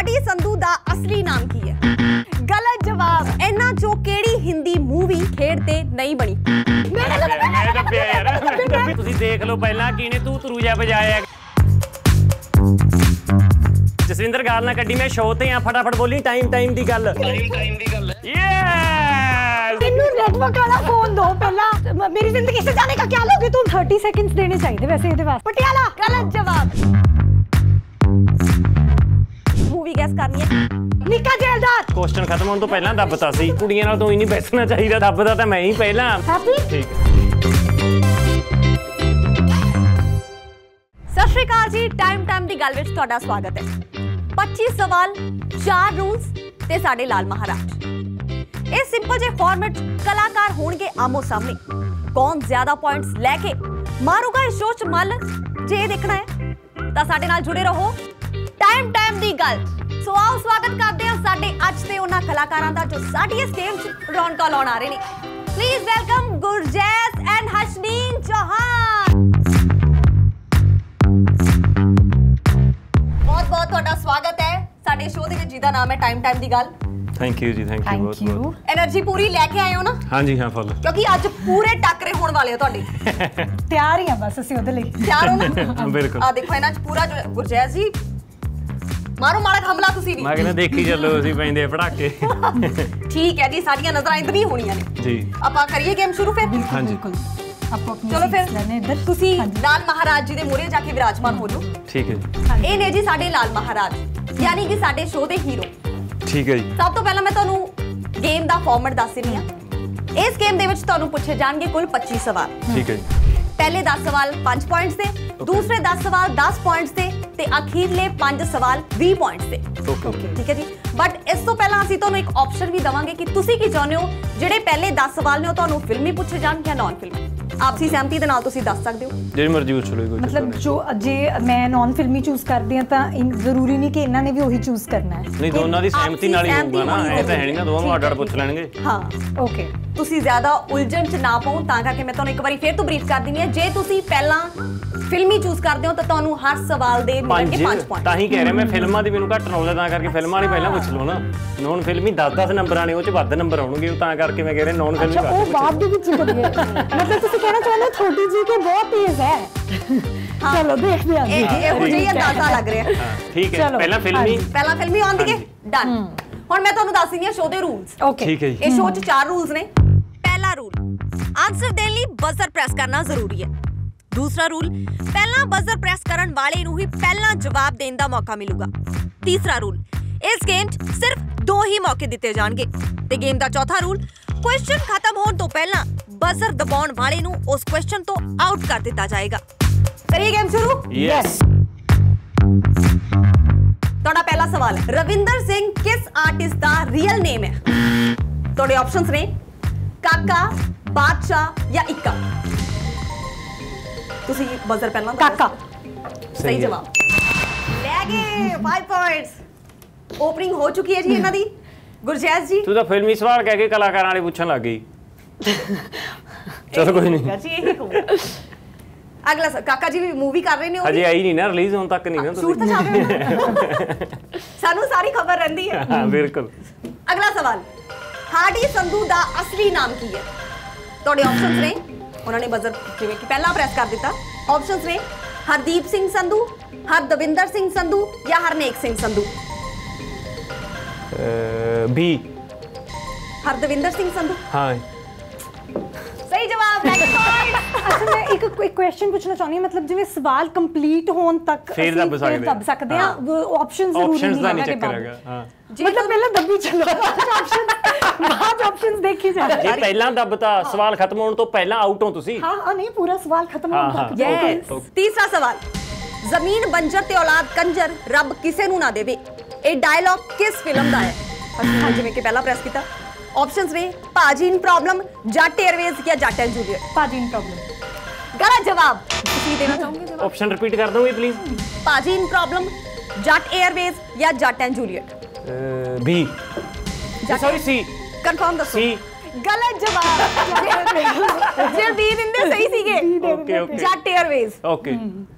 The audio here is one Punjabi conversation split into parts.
ਲਾਡੀ ਸੰਧੂ ਦਾ ਅਸਲੀ ਨਾਮ ਕੀ ਹੈ? ਗਲਤ ਜਵਾਬ ਇਹਨਾਂ ਚੋਂ ਕਿਹੜੀ ਹਿੰਦੀ ਮੂਵੀ ਖੇਡ ਤੇ ਨਹੀਂ ਬਣੀ? ਮੈਂ ਦੱਬਿਆ ਯਾਰ ਤੁਸੀਂ ਦੇਖ ਲਓ ਪਹਿਲਾਂ ਕਿਨੇ ਤੂੰ ਤਰੂਜਾ ਵਜਾਇਆ। ਜਸਵਿੰਦਰ ਗਾਲ ਨਾ ਕੱਢੀ ਮੈਂ ਸ਼ੋਅ ਤੇ ਆ ਫਟਾਫਟ ਬੋਲੀ ਟਾਈਮ ਟਾਈਮ ਦੀ ਗੱਲ। ਟਾਈਮ ਟਾਈਮ ਦੀ ਗੱਲ ਯੈਸ ਮੈਨੂੰ ਨੈਟਵਰਕ ਵਾਲਾ ਫੋਨ ਦੋ ਪਹਿਲਾਂ। ਮੇਰੀ ਜ਼ਿੰਦਗੀ ਸੇ ਜਾਣੇ ਦਾ ਕੀ ਲੋਗੇ ਤੁਮ 30 ਸੈਕਿੰਡਸ ਦੇਣੇ ਚਾਹੀਦੇ ਵੈਸੇ ਇਹਦੇ ਵਾਸਤੇ। ਪਟਿਆਲਾ! ਗਲਤ ਜਵਾਬ। ਮੂਵੀ ਗੈਸ ਕਰਨੀ ਹੈ ਨਿੱਕਾ ਜੈਲਦਾਰ! ਕੁਐਸਚਨ ਖਤਮ ਹੋਣ ਤੋਂ ਪਹਿਲਾਂ ਦੱਬਤਾ ਸੀ। ਕੁੜੀਆਂ ਨਾਲ ਤੋਂ ਹੀ ਨਹੀਂ ਬੈਸਣਾ ਚਾਹੀਦਾ ਦੱਬਦਾ ਤਾਂ ਮੈਂ ਹੀ ਪਹਿਲਾਂ। ਹੈਪੀ? ਠੀਕ। ਸਤਿ ਸ਼੍ਰੀ ਅਕਾਲ ਜੀ ਟਾਈਮ ਟਾਈਮ ਦੀ ਗੱਲ ਵਿੱਚ ਤੁਹਾਡਾ ਸਵਾਗਤ ਹੈ। 25 ਸਵਾਲ 4 ਰੂਲਸ ਤੇ ਸਾਡੇ ਲਾਲ ਮਹਾਰਾਜ। ਇਹ ਸਿੰਪਲ ਜਿਹੇ ਫਾਰਮੈਟ ਕਲਾਕਾਰ ਹੋਣਗੇ ਆਮੋ ਸਾਹਮਣੇ। ਕੌਣ ਜ਼ਿਆਦਾ ਪੁਆਇੰਟਸ ਲੈ ਕੇ ਮਾਰੂਗਾ ਇਸ ਸ਼ੋਅ 'ਚ ਮੱਲ ਜੇ ਦੇਖਣਾ ਹੈ ਤਾਂ ਸਾਡੇ ਨਾਲ ਜੁੜੇ ਰਹੋ ਟਾਈਮ ਟਾਈਮ ਦੀ ਗੱਲ ਸੋ ਆਓ ਸਵਾਗਤ ਕਰਦੇ ਹਾਂ ਸਾਡੇ ਅੱਜ ਦੇ ਉਹਨਾਂ ਕਲਾਕਾਰਾਂ ਦਾ ਜੋ ਸਾਡੀ ਇਸ ਟੀਮ 'ਚ ਰੌਣਕਾਂ ਲਾਉਣ ਆ ਰਹੇ ਨੇ please welcome Gurjais and Hashneen Chauhan ਬਹੁਤ ਬਹੁਤ ਤੁਹਾਡਾ ਸਵਾਗਤ ਹੈ ਸਾਡੇ ਸ਼ੋਅ ਦੇ ਵਿੱਚ ਜਿਹਦਾ ਨਾਮ ਹੈ ਟਾਈਮ ਟਾਈਮ ਦੀ ਗੱਲ ਥੈਂਕ ਯੂ ਜੀ ਥੈਂਕ ਯੂ ਬਹੁਤ ਬਹੁਤ એનર્ਜੀ ਪੂਰੀ ਲੈ ਕੇ ਆਏ ਹੋ ਨਾ ਹਾਂਜੀ ਹਾਂ ਫੁੱਲ ਕਿਉਂਕਿ ਅੱਜ ਪੂਰੇ ਟੱਕਰੇ ਹੋਣ ਵਾਲੇ ਆ ਤੁਹਾਡੇ ਤਿਆਰ ਹੀ ਆ ਬਸ ਅਸੀਂ ਉਹਦੇ ਲਈ ਤਿਆਰ ਹੋ ਨਾ ਬਿਲਕੁਲ ਆ ਦੇਖੋ ਇਹਨਾਂ ਚ ਪੂਰਾ ਗੁਰਜੈਸ ਜੀ ਮਾਰੋ ਮਾੜਾ ਹਮਲਾ ਤੁਸੀਂ ਵੀ। ਮੈਂ ਕਹਿੰਦਾ ਦੇਖੀ ਚੱਲੋ ਅਸੀਂ ਪੈਂਦੇ ਪੜਾਕੇ। ਠੀਕ ਹੈ ਜੀ ਸਾਡੀਆਂ ਨਜ਼ਰਾਂ ਇੱਧਰ ਹੀ ਹੋਣੀਆਂ ਨੇ। ਜੀ। ਆਪਾਂ ਕਰੀਏ ਗੇਮ ਸ਼ੁਰੂ ਫਿਰ? ਹਾਂਜੀ। ਆਪੋ ਆਪਣੀ ਚਲੋ ਲੈਣੇ ਫਿਰ ਇੱਧਰ। ਤੁਸੀਂ ਹਾਂਜੀ। ਲਾਲ ਮਹਾਰਾਜ ਜੀ ਦੇ ਮੂਹਰੇ ਜਾ ਕੇ ਵਿਰਾਜਮਾਨ ਹੋ ਜਾਓ। ਠੀਕ ਹੈ ਜੀ। ਇਹ ਨੇ ਜੀ ਸਾਡੇ ਲਾਲ ਮਹਾਰਾਜ ਯਾਨੀ ਕਿ ਸਾਡੇ ਸ਼ੋਅ ਦੇ ਹੀਰੋ ਠੀਕ ਹੈ ਜੀ। ਸਭ ਤੋਂ ਪਹਿਲਾਂ ਮੈਂ ਤੁਹਾਨੂੰ ਗੇਮ ਦਾ ਫਾਰਮੈਟ ਦੱਸ ਦਿੰਦੀ ਆ ਇਸ ਗੇਮ ਦੇ ਵਿੱਚ ਤੁਹਾਨੂੰ ਪੁੱਛੇ ਜਾਣਗੇ ਕੁੱਲ 25 ਸਵਾਲ। ਠੀਕ ਹੈ ਜੀ। ਪਹਿਲੇ 10 ਸਵਾਲ 5 ਪੁਆਇੰਟਸ ਦੇ ਦੂਸਰੇ 10 ਸਵਾਲ 10 ਪੁਆਇੰਟਸ ਦੇ ਤੇ ਅਖੀਰਲੇ 5 ਸਵਾਲ 20 ਪੁਆਇੰਟਸ ਦੇ ਓਕੇ ਠੀਕ ਹੈ ਜੀ? ਬਟ ਇਸ ਤੋਂ ਪਹਿਲਾਂ ਅਸੀਂ ਤੁਹਾਨੂੰ ਇੱਕ ਆਪਸ਼ਨ ਵੀ ਦਵਾਂਗੇ ਕਿ ਤੁਸੀਂ ਕੀ ਚਾਹੁੰਦੇ ਹੋ? ਜਿਹੜੇ ਪਹਿਲੇ 10 ਸਵਾਲ ਨੇ ਉਹ ਤੁਹਾਨੂੰ ਫਿਲਮੀ ਪੁੱਛੇ ਜਾਣ ਜਾਂ ਨਾਨ ਫਿਲਮੀ ਆਪਸੀ ਸਹਿਮਤੀ ਦੇ ਨਾਲ ਤੁਸੀਂ ਦੱਸ ਸਕਦੇ ਹੋ। ਜਿਹੜੀ ਮਰਜ਼ੀ ਪੁੱਛ ਲਓ ਕੋਈ ਮਤਲਬ। ਜੋ ਜੇ ਮੈਂ ਨਾਨ ਫਿਲਮੀ ਚੂਜ਼ ਕਰਦੀ ਹਾਂ ਤਾਂ ਜ਼ਰੂਰੀ ਨਹੀਂ ਕਿ ਇਹਨਾਂ ਨੇ ਵੀ ਉਹੀ ਚੂਜ਼ ਕਰਨਾ ਹੈ। ਨਹੀਂ ਦੋਨਾਂ ਦੀ ਸਹਿਮਤੀ ਨਾਲ ਹੀ ਹੋਊਗਾ ਨਾ। ਇਹ ਤਾਂ ਹੈ ਨਹੀਂ ਨਾ ਦੋਵਾਂ ਨੂੰ ਅੱਡ ਅੱਡ ਠੀਕ ਹੈ ਪੁੱਛ ਲੈਣਗੇ। ਹਾਂ। ਓਕੇ ਤੁਸੀਂ ਜ਼ਿਆਦਾ ਉਲਝਣ ਚ ਨਾ ਪਾਓ ਤਾਂ ਕਰਕੇ ਮੈਂ ਤੁਹਾਨੂੰ ਇੱਕ ਵਾਰੀ ਫੇਰ ਤੋਂ ਬਰੀਫ ਕਰ ਦਿੰਦੀ ਹਾਂ। ਜੇ ਤੁਸੀਂ ਪਹਿਲਾਂ ਫਿਲਮੀ ਚੂਜ਼ ਕਰਦੇ ਹੋ ਤਾਂ ਤੁਹਾਨੂੰ ਹਰ ਸਵਾਲ ਦੇ ਮਿਲਣਗੇ 5 ਪੰਜ ਪੁਆਇੰਟ ਤਾਂ ਹੀ ਕਹਿ ਰਿਹਾ ਮੈਂ ਫਿਲਮਾਂ ਦੀ ਮੈਨੂੰ ਘੱਟ ਨੌਲੇਜ ਤਾਂ ਕਰਕੇ ਫਿਲਮਾਂ ਨਹੀਂ ਪਹਿਲਾਂ ਪੁੱਛ ਲਓ ਨਾ। ਨੌਨ ਫਿਲਮੀ 10-10 ਨੰਬਰਾਂ ਨੇ ਉਹ ਚ ਵੱਧ ਨੰਬਰ ਆਉਣਗੇ ਉਹ ਤਾਂ ਕਰਕੇ ਮੈਂ ਕਹਿ ਰਿਹਾ ਨੌਨ ਫਿਲਮੀ ਅੱਛਾ ਉਹ ਬਾਅਦ ਦੇ ਵਿੱਚ ਹੀ ਕਰੀਏ ਮਤਲਬ ਤੁਸੀਂ ਕਹਿਣਾ ਚਾਹੁੰਦੇ ਹੋ ਥੋੜੀ ਜੀ ਕੇ ਬਹੁਤ ਤੇਜ਼ ਹੈ। ਚਲੋ ਦੇਖਦੇ ਹਾਂ। ਇਹ ਜੀ ਇਹੋ ਜਿਹੀ ਅੰਦਾਜ਼ਾ ਲੱਗ ਰਿਹਾ। ਹਾਂ ਠੀਕ ਹੈ। ਪਹਿਲਾਂ ਫਿਲਮੀ ਪਹਿਲਾਂ ਫਿਲਮੀ ਆਉਂਦੀ ਹੈ ਹਾਂਜੀ। ਡਨ ਹੁਣ ਮੈਂ ਤੁਹਾਨੂੰ ਦੱਸ ਦਿੰਦੀ ਹਾਂ ਸ਼ੋਅ ਦੇ ਰੂਲਸ ਓਕੇ ਠੀਕ ਹੈ ਜੀ। ਇਸ ਸ਼ੋਅ 'ਚ ਚਾਰ ਰੂਲਸ ਨੇ। ਪਹਿਲਾ ਰੂਲ ਆਨਸਰ ਦੇਣ ਲਈ ਬਜ਼ਰ ਪ੍ਰੈਸ ਕਰਨਾ ਜ਼ਰੂਰੀ ਹੈ। ਦੂਸਰਾ ਰੂਲ ਪਹਿਲਾਂ ਬਜ਼ਰ ਪ੍ਰੈਸ ਕਰਨ ਵਾਲੇ ਨੂੰ ਹੀ ਪਹਿਲਾਂ ਜਵਾਬ ਦੇਣ ਦਾ ਮੌਕਾ ਮਿਲੂਗਾ। ਤੀਸਰਾ ਰੂਲ ਇਸ ਗੇਮ 'ਚ ਸਿਰਫ ਦੋ ਹੀ ਮੌਕੇ ਦਿੱਤੇ ਜਾਣਗੇ। ਤੇ ਗੇਮ ਦਾ ਚੌਥਾ ਰੂਲ ਕੁਐਸਚਨ ਖਤਮ ਹੋਣ ਤੋਂ ਪਹਿਲਾਂ ਬਜ਼ਰ ਦਬਾਉਣ ਵਾਲੇ ਨੂੰ ਉਸ ਕੁਐਸਚਨ ਤੋਂ ਆਊਟ ਕਰ ਦਿੱਤਾ ਜਾਏਗਾ। ਕਰੀਏ ਗੇਮ ਸ਼ੁਰੂ? ਯੈਸ ਤੁਹਾਡਾ ਪਹਿਲਾ ਸਵਾਲ ਰਵਿੰਦਰ ਸਿੰਘ ਕਿਸ ਆਰਟਿਸਟ ਦਾ ਰੀਅਲ ਨੇਮ ਹੈ? ਤੁਹਾਡੇ ਆਪਸ਼ਨਸ ਨੇ ਕਾਕਾ ਬਾਦਸ਼ਾਹ ਜਾਂ ਇੱਕਾ। ਤੁਸੀਂ ਬਜ਼ਰ ਪਹਿਲਾਂ। ਕਾਕਾ। ਸਹੀ। ਜਵਾਬ। ਲੈ ਗਏ 5 ਪੁਆਇੰਟਸ ਓਪਨਿੰਗ ਹੋ ਚੁੱਕੀ ਹੈ ਜੀ ਇਹਨਾਂ ਦੀ। ਗੁਰਜੈਸ ਜੀ। ਤੂੰ ਤਾਂ ਫਿਲਮੀ ਸਵਾਲ ਕਹਿ ਕੇ ਕਲਾਕਾਰਾਂ ਵਾਲੇ ਪੁੱਛਣ ਲੱਗ ਗਈ। ਚਲੋ ਕੋਈ ਨਹੀਂ। ਜੀ ਇਹੀ ਹੋਊਗਾ ਅਗਲਾ ਕਾਕਾ ਜੀ ਵੀ ਮੂਵੀ ਕਰ ਰਹੇ ਨੇ ਉਹ ਹਜੇ ਆਈ ਨਹੀਂ ਨਾ ਰਿਲੀਜ਼ ਹੋਣ ਤੱਕ ਨਹੀਂ ਨਾ ਸ਼ੂਟ ਤਾਂ ਤੁਸੀਂ ਚੱਲ ਰਿਹਾ ਸਾਨੂੰ ਸਾਰੀ ਖਬਰ ਰਹਿੰਦੀ ਹੈ। ਹਾਂ ਬਿਲਕੁਲ। ਅਗਲਾ ਸਵਾਲ। ਹਾਰਡੀ ਸੰਧੂ ਦਾ ਅਸਲੀ ਨਾਮ ਕੀ ਹੈ? ਤੁਹਾਡੇ ਆਪਸ਼ਨਸ ਨੇ ਉਹਨਾਂ ਨੇ ਬਜ਼ਰ ਜਿਵੇਂ ਕਿ ਪਹਿਲਾਂ ਪ੍ਰੈਸ ਕਰ ਦਿੱਤਾ। ਆਪਸ਼ਨਸ ਨੇ ਹਰਦੀਪ ਸਿੰਘ ਸੰਧੂ ਹਰਦਵਿੰਦਰ ਸਿੰਘ ਸੰਧੂ ਜਾਂ ਹਰਨੇਕ ਸਿੰਘ ਸੰਧੂ। ਬੀ ਹਰਦਵਿੰਦਰ ਸਿੰਘ ਸੰਧੂ। ਹਾਂ। ਸਹੀ ਜਵਾਬ ਨੈਕਸਟ ਅੱਛਾ ਮੈਂ ਇੱਕ ਇੱਕ ਕੁਐਸਚਨ ਪੁੱਛਣਾ ਚਾਹੁੰਦੀ ਹਾਂ ਮਤਲਬ ਜਿਵੇਂ ਸਵਾਲ ਕੰਪਲੀਟ ਹੋਣ ਤੱਕ ਫਿਰ ਅਸੀਂ ਦੱਬ ਸਕਦੇ ਹਾਂ। ਦੱਬ ਸਕਦੇ ਹਾਂ ਆਪਸ਼ਨ ਜ਼ਰੂਰੀ ਆਪਸ਼ਨਸ ਦਾ ਨਹੀਂ ਹੈਗਾ ਕਿ ਚੱਕਰ ਬਾਅਦ। ਹੈਗਾ ਹਾਂ। ਮਤਲਬ ਪਹਿਲਾਂ ਦੱਬੀ ਚੱਲੋ। ਆਪਸ਼ਨ ਬਾਅਦ ਆਪਸ਼ਨਸ ਦੇਖੀ ਜਾ ਜੇ ਪਹਿਲਾਂ ਦੱਬਤਾ ਸਵਾਲ ਖਤਮ ਹੋਣ ਤੋਂ ਪਹਿਲਾਂ ਆਊਟ ਹੋ ਤੁਸੀਂ। ਹਾਂ ਹਾਂ ਨਹੀਂ ਪੂਰਾ ਸਵਾਲ ਖਤਮ ਹੋਣ ਤੱਕ। ਯੈਸ. ਤੀਸਰਾ ਸਵਾਲ। ਜ਼ਮੀਨ ਬੰਜਰ ਤੇ ਔਲਾਦ ਕੰਜਰ ਰੱਬ ਕਿਸੇ ਨੂੰ ਨਾ ਦੇਵੇ। ਇਹ ਡਾਇਲੌਗ ਕਿਸ ਫਿਲਮ ਦਾ ਹੈ? ਹਾਂ ਜਿਵੇਂ ਕਿ ਪਹਿਲਾਂ ਪ੍ਰੈਸ ਕੀਤਾ। ਆਪਸ਼ਨਸ ਨੇ ਭਾਜੀਨ ਪ੍ਰੋਬਲਮ ਜੱਟ 에ਅਰਵੇਜ਼ ਜਾਂ ਜੱਟ ਐਂਡ ਜੂਲੀਅਟ ਪਾਜਿੰਗ ਪ੍ਰੋਬਲਮ ਗਲਤ ਜਵਾਬ। ਤੁਸੀਂ ਦੇਣਾ ਚਾਹੋਗੇ ਜਵਾਬ? ਆਪਸ਼ਨ ਰਿਪੀਟ ਕਰ ਦੋਗੇ ਪਲੀਜ਼ ਭਾਜੀਨ ਪ੍ਰੋਬਲਮ ਜੱਟ 에ਅਰਵੇਜ਼ ਜਾਂ Jatt and Juliet B sorry C confirm ਦੱਸੋ। ਸੀ ਗਲਤ ਜਵਾਬ। ਜੇ ਵੀ ਦਿੰਦੇ ਸਹੀ ਸੀਗੇ। ਓਕੇ ਓਕੇ ਜੱਟ 에ਅਰਵੇਜ਼ ਓਕੇ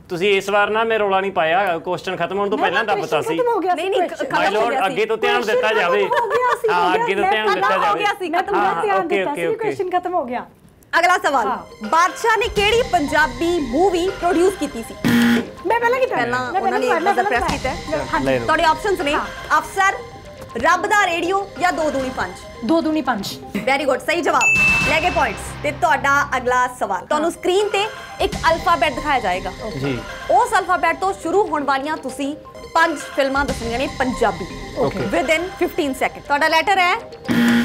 ਤੁਸੀਂ ਇਸ ਵਾਰ ਨਾ ਮੈਂ ਰੋਲਾ ਨਹੀਂ ਪਾਇਆ। ਕੁਐਸਚਨ ਖਤਮ ਹੋਣ ਤੋਂ ਪਹਿਲਾਂ ਦੱਬਤਾ ਸੀ। ਗਿਆ ਨਹੀਂ, ਨਹੀਂ, ਮਾਈ ਗਿਆ ਸੀ। ਅੱਗੇ ਤੋਂ ਧਿਆਨ ਦਿੱਤਾ ਜਾਵੇ। ਹੋ ਗਿਆ ਗਿਆ, ਅੱਗੇ ਤੋਂ ਧਿਆਨ ਦਿੱਤਾ ਖਤਮ ਹੋ ਜਾਵੇ। ਗਿਆ ਸੀ, ਮੈਂ ਖਤਮ ਹਾਂ, ਓਕੇ, ਸੀ। ਕੁਐਸਚਨ ਖਤਮ ਹੋ ਗਿਆ। ਅਗਲਾ ਸਵਾਲ। ਬਾਦਸ਼ਾਹ ਨੇ ਕਿਹੜੀ ਪੰਜਾਬੀ ਮੂਵੀ ਪ੍ਰੋਡਿਊਸ ਕੀਤੀ ਸੀ? ਮੈਂ ਪਹਿਲਾਂ ਕੀਤਾ। ਪਹਿਲਾਂ ਉਹਨਾਂ ਨੇ ਪਹਿਲਾਂ ਪ੍ਰੈਸ ਕੀਤਾ। ਤੁਹਾਡੇ ਆਪਸ਼ਨਸ ਨੇ ਅਫਸਰ ਰੱਬ ਦਾ ਰੇਡੀਓ ਜਾਂ ਦੋ ਦੂਣੀ ਪੰਜ? ਦੋ ਦੂਣੀ ਪੰਜ। ਵੈਰੀ ਗੁੱਡ ਸਹੀ ਜਵਾਬ। ਲੈ ਗਏ ਪੁਆਇੰਟਸ ਤੇ ਤੁਹਾਡਾ ਅਗਲਾ ਸਵਾਲ ਤੁਹਾਨੂੰ ਸਕਰੀਨ ਤੇ ਇੱਕ ਅਲਫਾਬੈਟ ਦਿਖਾਇਆ ਜਾਏਗਾ। ਜੀ। ਉਸ ਅਲਫਾਬੈਟ ਤੋਂ ਸ਼ੁਰੂ ਹੋਣ ਵਾਲੀਆਂ ਤੁਸੀਂ ਪੰਜ ਫਿਲਮਾਂ ਦੱਸਣੀਆਂ ਨੇ Punjabi. Okay. Within 15 second ਤੁਹਾਡਾ ਲੈਟਰ ਹੈ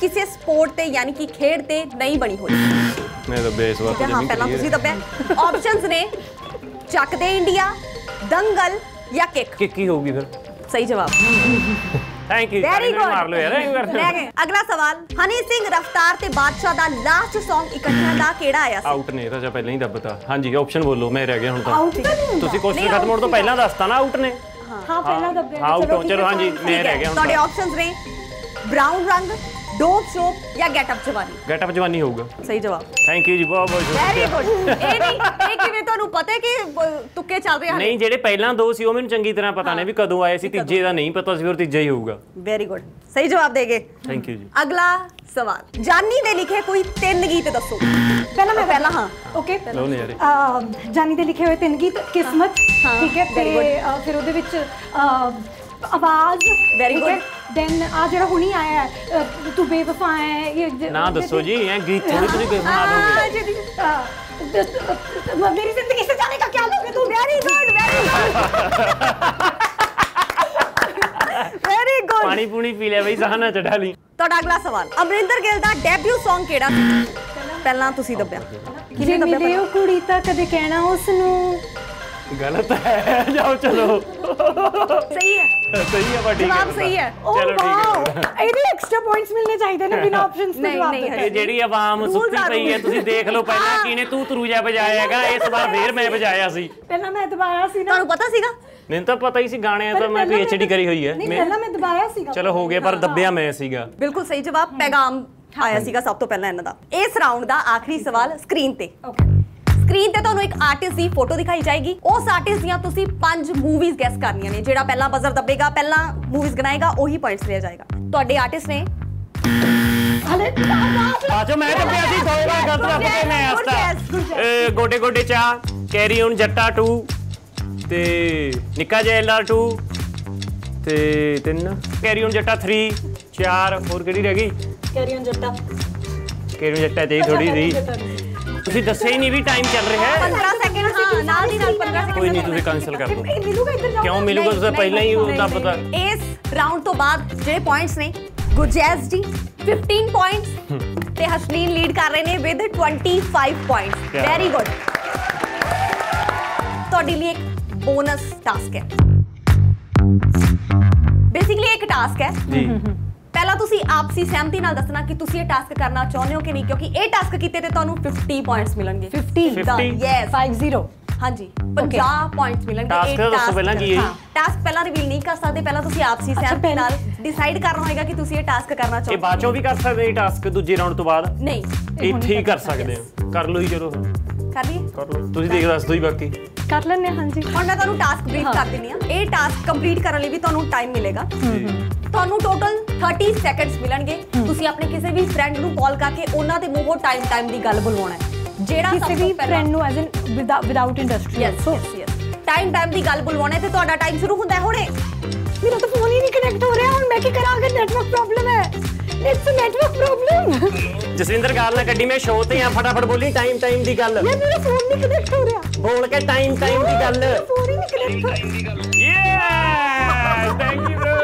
ਕਿਸੇ ਸਪੋਰਟ ਤੇ ਯਾਨੀ ਕਿ ਖੇਡ ਤੇ ਨਹੀਂ ਬਣੀ ਹੋਈ। ਮੈਂ ਦੱਬਿਆ ਇਸ ਵਾਰ ਹੈ ਹਾਂ ਪਹਿਲਾਂ ਤੁਸੀਂ ਦੱਬਿਆ। ਆਪਸ਼ਨਸ ਨੇ ਚੱਕ ਦੇ ਇੰਡੀਆ ਦੰਗਲ ਜਾਂ ਕਿੱਕ ਕਿ ਕੀ ਹੋਊਗੀ ਫਿਰ। ਸਹੀ ਜਵਾਬ। ਥੈਂਕ ਯੂ ਵੈਰੀ ਗੁੱਡ ਮਾਰ ਲਓ ਯਾਰ ਇੱਕ ਵਾਰ ਲੈ ਗਏ। ਅਗਲਾ ਸਵਾਲ ਹਨੀ ਸਿੰਘ ਰਫਤਾਰ ਤੇ ਬਾਦਸ਼ਾਹ ਦਾ ਲਾਸਟ Song ਇਕੱਠਿਆਂ ਦਾ ਕਿਹੜਾ ਆਇਆ ਸੀ? ਆਊਟ ਨੇ ਰਜਾ ਪਹਿਲਾਂ ਹੀ ਦੱਬਤਾ। ਹਾਂਜੀ ਆਪਸ਼ਨ ਬੋਲੋ ਮੈਂ ਰਹਿ ਗਿਆ ਹੁਣ ਤਾਂ। ਆਊਟ ਤਾਂ ਤੁਸੀਂ ਕੁਐਸਚਨ ਖਤਮ ਹੋਣ ਤੋਂ ਪਹਿਲਾਂ ਦੱਸਤਾ ਨਾ ਆਊਟ ਨੇ। ਹਾਂ। ਪਹਿਲਾਂ ਦੱਬੇ ਹਾਂ, out ਹੋ, ਚਲੋ ਹਾਂਜੀ ਮੈਂ ਰਹਿ ਹੈ ਗਿਆ ਹੁਣ ਤੁਹਾਡੇ ਤਾਂ ਆਪਸ਼ਨਸ ਨੇ ਬ੍ਰਾਊਨ ਰੰਗ ਡੋਪ ਸ਼ੋਪ ਜਾਂ Get Up Jawani Get Up Jawani ਹੋਊਗਾ ਸਹੀ ਜਵਾਬ ਥੈਂਕ ਯੂ ਜੀ ਬਹੁਤ ਬਹੁਤ ਵੈਰੀ ਗੁੱਡ ਇਹ ਨਹੀਂ ਇਹ ਕਿਵੇਂ ਤੁਹਾਨੂੰ ਪਤਾ ਹੈ ਕਿ ਤੁੱਕੇ ਚੱਲ ਰਹੇ ਹਨ ਨਹੀਂ ਜਿਹੜੇ ਪਹਿਲਾਂ ਦੋ ਸੀ ਉਹ ਮੈਨੂੰ ਚੰਗੀ ਤਰ੍ਹਾਂ ਪਤਾ ਨੇ ਵੀ ਕਦੋਂ ਆਏ ਸੀ ਤੀਜੇ ਦਾ ਨਹੀਂ ਪਤਾ ਸੀ ਫਿਰ ਤੀਜਾ ਹੀ ਹੋਊਗਾ ਵੈਰੀ ਗੁੱਡ ਸਹੀ ਜਵਾਬ ਦੇਗੇ ਥੈਂਕ ਯੂ ਜੀ ਅਗਲਾ ਸਵਾਲ ਜਾਨੀ ਦੇ ਲਿਖੇ ਕੋਈ ਤਿੰਨ ਗੀਤ ਦੱਸੋ ਪਹਿਲਾਂ ਮੈਂ ਪਹਿਲਾਂ ਹਾਂ ਓਕੇ ਲਓ ਨੇ ਯਾਰੇ ਜਾਨੀ ਦੇ ਲਿਖੇ ਹੋਏ ਤਿੰਨ ਗੀਤ ਕਿਸਮਤ ਠੀਕ ਹੈ ਤੇ ਫਿਰ ਉਹਦੇ ਵਿੱਚ ਅ, ਆਵਾਜ਼ Very good. ਦੈਨ ਆ ਜਿਹੜਾ ਹੁਣੀ ਆਇਆ ਹੈ, ਅ, ਤੂੰ ਬੇਵਫਾ ਹੈ ਇਹ ਨਾ ਦੱਸੋ ਜੀ ਇਹ ਗੀਤ ਥੋੜੀ ਤੁਸੀਂ ਸੁਣਾ ਆ, ਦੋਗੇ। ਦ- ਦ- ਮੇਰੀ ਜ਼ਿੰਦਗੀ ਸੇ ਜਾਣੇ ਕਾ ਕੀ ਲੋਗੇ तुम very good very good very good ਪਾਣੀ ਪੂਣੀ ਪੀ ਲਿਆ ਬਈ ਸਹਾਨਾ ਚੜਾ ਲਈ। ਤੁਹਾਡਾ ਅਗਲਾ ਸਵਾਲ ਅਮਰਿੰਦਰ ਗਿੱਲ ਦਾ ਡੈਬਿਊ Song ਕਿਹੜਾ ਸੀ? ਪਹਿਲਾਂ ਤੁਸੀਂ ਦੱਬਿਆ। ਕਿਹਨੇ ਦੱਬਿਆ ਮਿਲੇ ਉਹ ਕੁੜੀ ਤਾਂ ਕਦੇ ਕਹਿਣਾ ਉਸ ਨੂੰ ਗਲਤ ਹੈ। ਜਾਓ ਚਲੋ। ਸਹੀ ਹੈ। ਸਹੀ ਹੈ ਬਾ ਠੀਕ ਹੈ ਜਵਾਬ ਸਹੀ ਹੈ। ਓ ਚਲੋ ਵਾਓ ਠੀਕ ਹੈ ਇਹਦੇ ਐਕਸਟਰਾ ਪੁਆਇੰਟਸ ਮਿਲਨੇ ਚਾਹੀਦੇ ਨੇ ਬਿਨਾ ਆਪਸ਼ਨਸ ਨਹੀਂ, ਜਵਾਬ ਨਹੀਂ, ਜਿਹੜੀ ਆਵਾਮ ਸੁੱਤੀ ਪਈ ਹੈ. ਤੁਸੀਂ ਦੇਖ ਲਓ ਪਹਿਲਾਂ ਕਿਨੇ ਤੂੰ ਤਰੂਜਾ ਵਜਾਇਆ ਹੈਗਾ ਇਸ ਵਾਰ ਫੇਰ ਮੈਂ ਵਜਾਇਆ ਸੀ। ਪਹਿਲਾਂ ਮੈਂ ਦਬਾਇਆ ਸੀ ਨਾ। ਤੁਹਾਨੂੰ ਪਤਾ ਸੀਗਾ? ਮੈਨੂੰ ਤਾਂ ਪਤਾ ਹੀ ਸੀ ਗਾਣਿਆਂ ਤਾਂ ਮੈਂ ਪੀਐਚਡੀ ਕਰੀ ਹੋਈ ਹੈ। ਨਹੀਂ ਪਹਿਲਾਂ ਮੈਂ ਦਬਾਇਆ ਸੀਗਾ। ਚਲੋ ਹੋ ਗਿਆ ਪਰ ਦੱਬਿਆ ਮੈਂ ਸੀਗਾ। ਬਿਲਕੁਲ ਸਹੀ ਜਵਾਬ ਪੈਗਾਮ ਆਇਆ ਸੀਗਾ ਸਭ ਤੋਂ ਪਹਿਲਾਂ ਇਹਨਾਂ ਦਾ। ਇਸ ਰਾਉਂਡ ਦਾ ਆਖਰੀ ਸਵਾਲ ਸਕਰੀਨ ਤੇ। ਓਕੇ ਸਕਰੀਨ ਤੇ ਤੁਹਾਨੂੰ ਇੱਕ ਆਰਟਿਸਟ ਦੀ ਫੋਟੋ ਦਿਖਾਈ ਜਾਏਗੀ ਉਸ ਆਰਟਿਸਟ ਦੀਆਂ ਤੁਸੀਂ ਪੰਜ ਮੂਵੀਜ਼ ਗੈਸ ਕਰਨੀਆਂ ਨੇ ਜਿਹੜਾ ਪਹਿਲਾਂ ਬਜ਼ਰ ਦੱਬੇਗਾ ਪਹਿਲਾਂ ਮੂਵੀਜ਼ ਗਣਾਏਗਾ ਉਹੀ ਪੁਆਇੰਟਸ ਲਿਆ ਜਾਏਗਾ ਤੁਹਾਡੇ ਆਰਟਿਸਟ ਨੇ ਹਲੇ ਆਵਾਜ਼ ਆਜੋ ਮੈਂ ਦੱਬਿਆ ਸੀ ਦੋ ਵਾਰ ਗਲਤ ਦੱਬ ਕੇ ਮੈਂ Good guess, good ਆਸਤਾ ਇਹ ਗੋਡੇ ਗੋਡੇ ਚਾ ਕੈਰੀ ਔਨ ਜੱਟਾ 2 ਤੇ ਨਿੱਕਾ ਜੈਲਦਾਰ 2 ਤੇ ਤਿੰਨ ਕੈਰੀ ਔਨ ਜੱਟਾ 3 ਚਾਰ ਹੋਰ ਕਿਹੜੀ ਰਹਿ ਗਈ carry on Jatta carry on Jatta ਤੇ ਥੋੜੀ ਸੀ ਤੁਸੀਂ ਦੱਸਿਆ ਹੀ ਨਹੀਂ ਵੀ ਟਾਈਮ ਚੱਲ ਰਿਹਾ ਹੈ। 15 ਸੈਕਿੰਡ ਹਾਂ ਨਾਲ ਦੀ ਨਾਲ 15 ਸੈਕਿੰਡ ਕੋਈ ਨਹੀਂ ਤੁਸੀਂ ਕੈਨਸਲ ਕਰ ਦਿਓ। ਮਿਲੂਗਾ ਇੱਧਰ ਜਾਓ। ਕਿਉਂ ਮਿਲੂਗਾ? ਤੁਸੀਂ ਪਹਿਲਾਂ ਹੀ ਉਹ ਨਹੀਂ, ਦੱਬਦਾ ਨਹੀਂ। ਇਸ ਰਾਉਂਡ ਤੋਂ ਬਾਅਦ ਜਿਹੜੇ ਪੁਆਇੰਟਸ ਨੇ ਗੁਰਜੈਸ ਜੀ 15 ਪੁਆਇੰਟਸ ਤੇ ਹਸਨੀਨ ਲੀਡ ਕਰ ਰਹੇ ਨੇ ਵਿਦ 25 ਪੁਆਇੰਟਸ ਵੈਰੀ ਗੁੱਡ ਤੁਹਾਡੇ ਲਈ ਇੱਕ ਬੋਨਸ ਟਾਸਕ ਹੈ। ਬੇਸਿਕਲੀ ਇੱਕ ਟਾਸਕ ਹੈ। ਜੀ। ਪਹਿਲਾਂ ਤੁਸੀਂ ਆਪਸੀ ਸਹਿਮਤੀ ਨਾਲ ਦੱਸਣਾ ਕਿ ਤੁਸੀਂ ਇਹ ਟਾਸਕ ਕਰਨਾ ਚਾਹੁੰਦੇ ਹੋ ਕਿ ਨਹੀਂ ਕਿਉਂਕਿ ਇਹ ਟਾਸਕ ਕੀਤੇ ਤੇ ਤੁਹਾਨੂੰ 50 ਪੁਆਇੰਟਸ ਮਿਲਣਗੇ। 50 50? ਯੈਸ 50 ਹਾਂਜੀ 50 ਪੁਆਇੰਟਸ ਮਿਲਣਗੇ ਦਾ ਦੱਸੋ ਪਹਿਲਾਂ ਕੀ ਹੈ? ਟਾਸਕ ਪਹਿਲਾਂ ਰਿਵੀਲ ਨਹੀਂ ਕਰ ਸਕਦੇ ਪਹਿਲਾਂ ਤੁਸੀਂ ਆਪਸੀ ਸਹਿਮਤੀ ਨਾਲ ਡਿਸਾਈਡ ਕਰਨਾ ਹੋਏਗਾ ਕਿ ਤੁਸੀਂ ਇਹ ਟਾਸਕ ਕਰਨਾ ਇਹ ਚਾਹੁੰਦੇ ਬਾਅਦ ਚੋਂ ਵੀ ਕਰ ਸਕਦੇ ਇਹ ਟਾਸਕ ਦੂਜੇ ਰਾਉਂਡ ਤੋਂ ਬਾਅਦ? ਨਹੀਂ ਇੱਥੇ ਹੀ ਕਰ ਸਕਦੇ। ਹੋ। ਕਰ ਲਓ ਹੀ ਚਲੋ ਕਰ ਲਈਏ। ਕਰ ਲਓ। ਤੁਸੀਂ ਦੇਖ ਦੱਸ ਦਿਓ ਹੀ ਬਾਕੀ। ਕਰ ਲੈਣੇ ਹਾਂਜੀ। ਹੁਣ ਮੈਂ ਤੁਹਾਨੂੰ ਟਾਸਕ ਬਰੀਫ ਕਰ ਦਿੰਨੀ ਆ ਇਹ ਟਾਸਕ ਕੰਪਲੀਟ ਕਰਨ ਲਈ ਵੀ ਤੁਹਾਨੂੰ ਟਾਈਮ ਮਿਲੇਗਾ। ਤੁਹਾਨੂੰ ਟੋਟਲ 30 ਸੈਕਿੰਡਸ ਮਿਲਣਗੇ। ਤੁਸੀਂ ਆਪਣੇ ਕਿਸੇ ਵੀ ਫਰੈਂਡ ਨੂੰ ਕਾਲ ਕਰਕੇ ਉਹਨਾਂ ਦੇ ਮੂੰਹੋਂ ਟਾਈਮ ਟਾਈਮ ਦੀ ਗੱਲ ਬੁਲਵਾਉਣਾ ਹੈ। ਜਿਹੜਾ ਕਿਸੇ ਵੀ ਫਰੈਂਡ ਨੂੰ as in without industry yes yes yes time time ਦੀ ਗੱਲ ਬੁਲਵਾਉਣਾ ਹੈ ਤੇ ਤੁਹਾਡਾ ਟਾਈਮ ਸ਼ੁਰੂ ਹੁੰਦਾ ਹੈ ਹੁਣੇ। ਮੇਰਾ ਤਾਂ ਫੋਨ ਹੀ ਨਹੀਂ ਕਨੈਕਟ ਹੋ ਰਿਹਾ ਹੁਣ ਮੈਂ ਕੀ ਕਰਾਂ? ਅਗਰ ਨੈਟਵਰਕ ਪ੍ਰੋਬਲਮ ਹੈ it's a network problem Jaswinder ਗਾਲ ਨਾ ਕੱਢੀ ਮੈਂ ਸ਼ੋਅ ਤੇ ਆ ਫਟਾਫਟ ਬੋਲੀ ਟਾਈਮ ਟਾਈਮ ਦੀ ਗੱਲ। ਯਾਰ ਮੇਰਾ ਫੋਨ ਨਹੀਂ ਕਨੈਕਟ ਟਾਈਮ ਟਾਈਮ ਦੀ ਗੱਲ ਫੋਨ ਹੀ ਨਹੀਂ ਕਨੈਕਟ ਹੋ ਯੇ thank you bro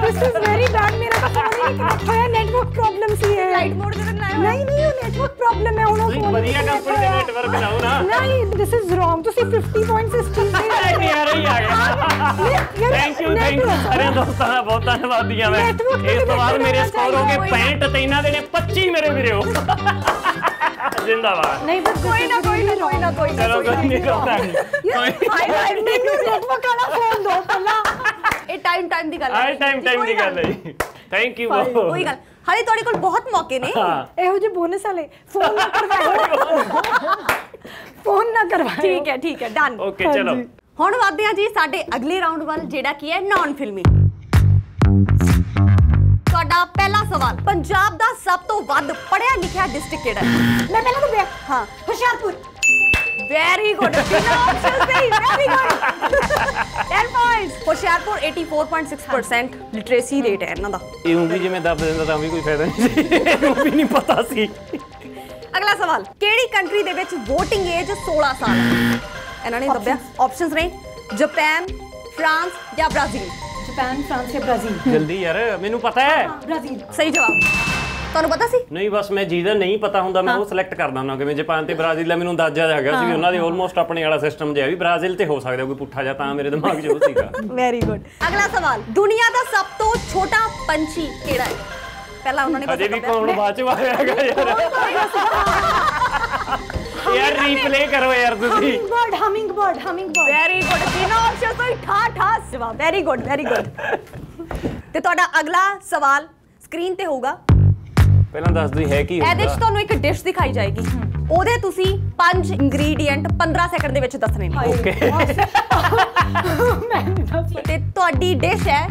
this is very bad ਮੇਰਾ ਤਾਂ ਫੋਨ ਹੀ ਨਹੀਂ ਕਨੈਕਟ ਹੋਇਆ ਨੈਟਵਰਕ ਪ੍ਰੋਬਲਮ ਸੀ ਹੈ ਫਲਾਈਟ ਮੋਡ ਤੇ ਲਾਇਆ ਹੋਇਆ ਨਹੀਂ ਨਹੀਂ ਉਹ ਨੈਟਵਰਕ ਪ੍ਰੋਬਲਮ ਹੈ ਹੁਣ ਉਹ ਤੁਸੀਂ phone ਵਧੀਆ ਵਿੱਚ ਕੰਪਨੀ ਦੇ ਨੈਟਵਰਕ ਲਾਓ ਨਾ ਨਹੀਂ ਦਿਸ ਇਜ਼ ਰੋਂਗ ਤੁਸੀਂ 50 ਪੁਆਇੰਟਸ ਇਸ ਚੀਜ਼ ਦੇ ਨਹੀਂ ਆ ਰਹੀ ਆ ਗਿਆ ਥੈਂਕ ਯੂ ਥੈਂਕ ਯੂ ਸਾਰੇ ਦੋਸਤਾਂ ਦਾ ਬਹੁਤ ਧੰਨਵਾਦੀਆਂ ਮੈਂ Network ਤੇ ਇਸ ਤੋਂ ਬਾਅਦ network ਮੇਰੇ ਸਕੋਰ ਹੋ ਗਏ ਚਾਹੀਦਾ, 65 ਤੇ ਇਹਨਾਂ ਦੇ ਨੇ 25 ਮੇਰੇ ਵੀਰੇ ਹੋ ਜਿੰਦਾਬਾਦ। ਨਹੀਂ ਬਸ ਕੋਈ ਨਾ ਕੋਈ ਨਾ ਕੋਈ ਨਾ ਕੋਈ ਨਾ ਚਲੋ ਕੋਈ ਨਹੀਂ ਕਰਦਾ ਹਾਈ ਮੈਨੂੰ ਨੈਟਵਰਕ ਵਾਲਾ ਫੋਨ ਦੋ ਪਹਿਲਾਂ। ਇਹ ਟਾਈਮ ਟਾਈਮ ਦੀ ਗੱਲ ਆਈ ਟਾਈਮ ਟਾਈਮ ਦੀ ਗੱਲ ਹੈ ਜੀ। ਥੈਂਕ ਯੂ ਕੋਈ ਗੱਲ ਹਾਲੇ ਤੁਹਾਡੇ ਕੋਲ ਬਹੁਤ ਮੌਕੇ ਨੇ। ਹਾਂ। ਇਹੋ ਜਿਹੇ ਬੋਨਸ ਵਾਲੇ ਫੋਨ ਨਾ ਕਰਵਾਇਓ ਫੋਨ ਨਾ ਕਰਵਾਇਓ ਠੀਕ ਹੈ ਠੀਕ ਹੈ ਡਨ ਓਕੇ ਚਲੋ। ਹਾਂਜੀ। ਹੁਣ ਵਧਦੇ ਹਾਂ ਜੀ ਸਾਡੇ ਅਗਲੇ ਰਾਉਂਡ ਵੱਲ ਜਿਹੜਾ ਕੀ ਹੈ ਨਾਨ ਫਿਲਮੀ ਤੁਹਾਡਾ ਪਹਿਲਾ ਸਵਾਲ ਪੰਜਾਬ ਦਾ ਸਭ ਤੋਂ ਵੱਧ ਪੜ੍ਹਿਆ ਲਿਖਿਆ ਡਿਸਟ੍ਰਿਕਟ ਕਿਹੜਾ ਹੈ? ਮੈਂ ਪਹਿਲਾਂ ਤਾਂ ਹਾਂ। ਹੁਸ਼ਿਆਰਪੁਰ। ਵੈਰੀ ਗੁੱਡ ਬਿਨਾ ਆਪਸ਼ਨ ਸਹੀ very good 10 points Hoshiarpur 84.6% literacy rate ਹੈ ਇਹਨਾਂ ਦਾ। ਇਹ ਵੀ ਜਿਵੇਂ ਦੱਬ ਦਿੰਦਾ ਤਾਂ ਵੀ ਕੋਈ ਫਾਇਦਾ ਨਹੀਂ ਸੀ। ਇਹਨੂੰ ਵੀ ਨਹੀਂ ਪਤਾ ਸੀ। ਅਗਲਾ ਸਵਾਲ ਕਿਹੜੀ ਕੰਟਰੀ ਦੇ ਵਿੱਚ VOTING ਏਜ 16 ਸਾਲ ਹੈ? ਇਹਨਾਂ ਨੇ ਦੱਬਿਆ। ਆਪਸ਼ਨਸ ਨੇ ਜਾਪਾਨ ਫਰਾਂਸ ਜਾਂ ਬ੍ਰਾਜ਼ੀਲ ਜਾਪਾਨ ਫਰਾਂਸ ਜਾਂ ਬ੍ਰਾਜ਼ੀਲ ਜਲਦੀ ਯਾਰ ਮੈਨੂੰ ਪਤਾ ਹੈ। ਬ੍ਰਾਜ਼ੀਲ ਸਹੀ ਜਵਾਬ। ਤੁਹਾਨੂੰ ਪਤਾ ਸੀ? ਨਹੀਂ ਬਸ ਮੈਂ ਜਿਹਦਾ ਨਹੀਂ ਪਤਾ ਹੁੰਦਾ ਮੈਂ ਉਹ ਸਿਲੈਕਟ ਕਰਦਾ ਹੁੰਦਾ ਕਿਵੇਂ ਜਾਪਾਨ ਤੇ ਬ੍ਰਾਜ਼ੀਲ ਦਾ ਮੈਨੂੰ ਅੰਦਾਜ਼ਾ ਹੈਗਾ ਸੀ ਵੀ ਉਹਨਾਂ ਦੇ ਆਲਮੋਸਟ ਆਪਣੇ ਵਾਲਾ ਸਿਸਟਮ ਜਿਹਾ ਵੀ ਬ੍ਰਾਜ਼ੀਲ ਤੇ ਹੋ ਸਕਦਾ ਕੋਈ ਪੁੱਠਾ ਜਾਂ ਤਾਂ ਮੇਰੇ ਦਿਮਾਗ 'ਚ ਉਹ ਸੀਗਾ। ਵੈਰੀ ਗੁੱਡ ਅਗਲਾ ਸਵਾਲ। ਦੁਨੀਆ ਦਾ ਸਭ ਤੋਂ ਛੋਟਾ ਪੰਛੀ ਕਿਹੜਾ ਹੈ? ਪਹਿਲਾਂ ਉਹਨਾਂ ਨੇ ਅਜੇ ਵੀ ਕੌਣ ਬਾਅਦ ਚ ਆਇਆ ਹੈਗਾ ਯਾਰ। ਯਾਰ ਰੀਪਲੇ ਕਰੋ ਯਾਰ ਤੁਸੀਂ। Hummingbird hummingbird hummingbird very good ਬਿਨਾ ਆਪਸ਼ਨ ਤੋਂ ਠਾ ਠਾ ਜਵਾਬ। ਵੈਰੀ ਗੁੱਡ ਵੈਰੀ ਗੁੱਡ ਤੇ ਤੁਹਾਡਾ ਅਗਲਾ ਸਵਾਲ ਸਕਰੀਨ ਤੇ ਹੋਊਗਾ। ਪਹਿਲਾਂ ਦੱਸ ਦਿਓ ਹੈ ਕੀ ਇਹਦੇ 'ਚ ਹੁੰਦਾ ਤੁਹਾਨੂੰ ਇੱਕ ਡਿਸ਼ ਦਿਖਾਈ ਜਾਏਗੀ। ਉਹਦੇ ਤੁਸੀਂ ਪੰਜ ਇੰਗਰੀਡੀਐਂਟ 15 ਸੈਕਿੰਡ ਦੇ ਵਿੱਚ ਦੱਸਣੇ ਨੇ। ਓਕੇ ਮੈਂ ਨਹੀਂ ਦੱਸ ਤੇ ਤੁਹਾਡੀ ਡਿਸ਼ ਹੈ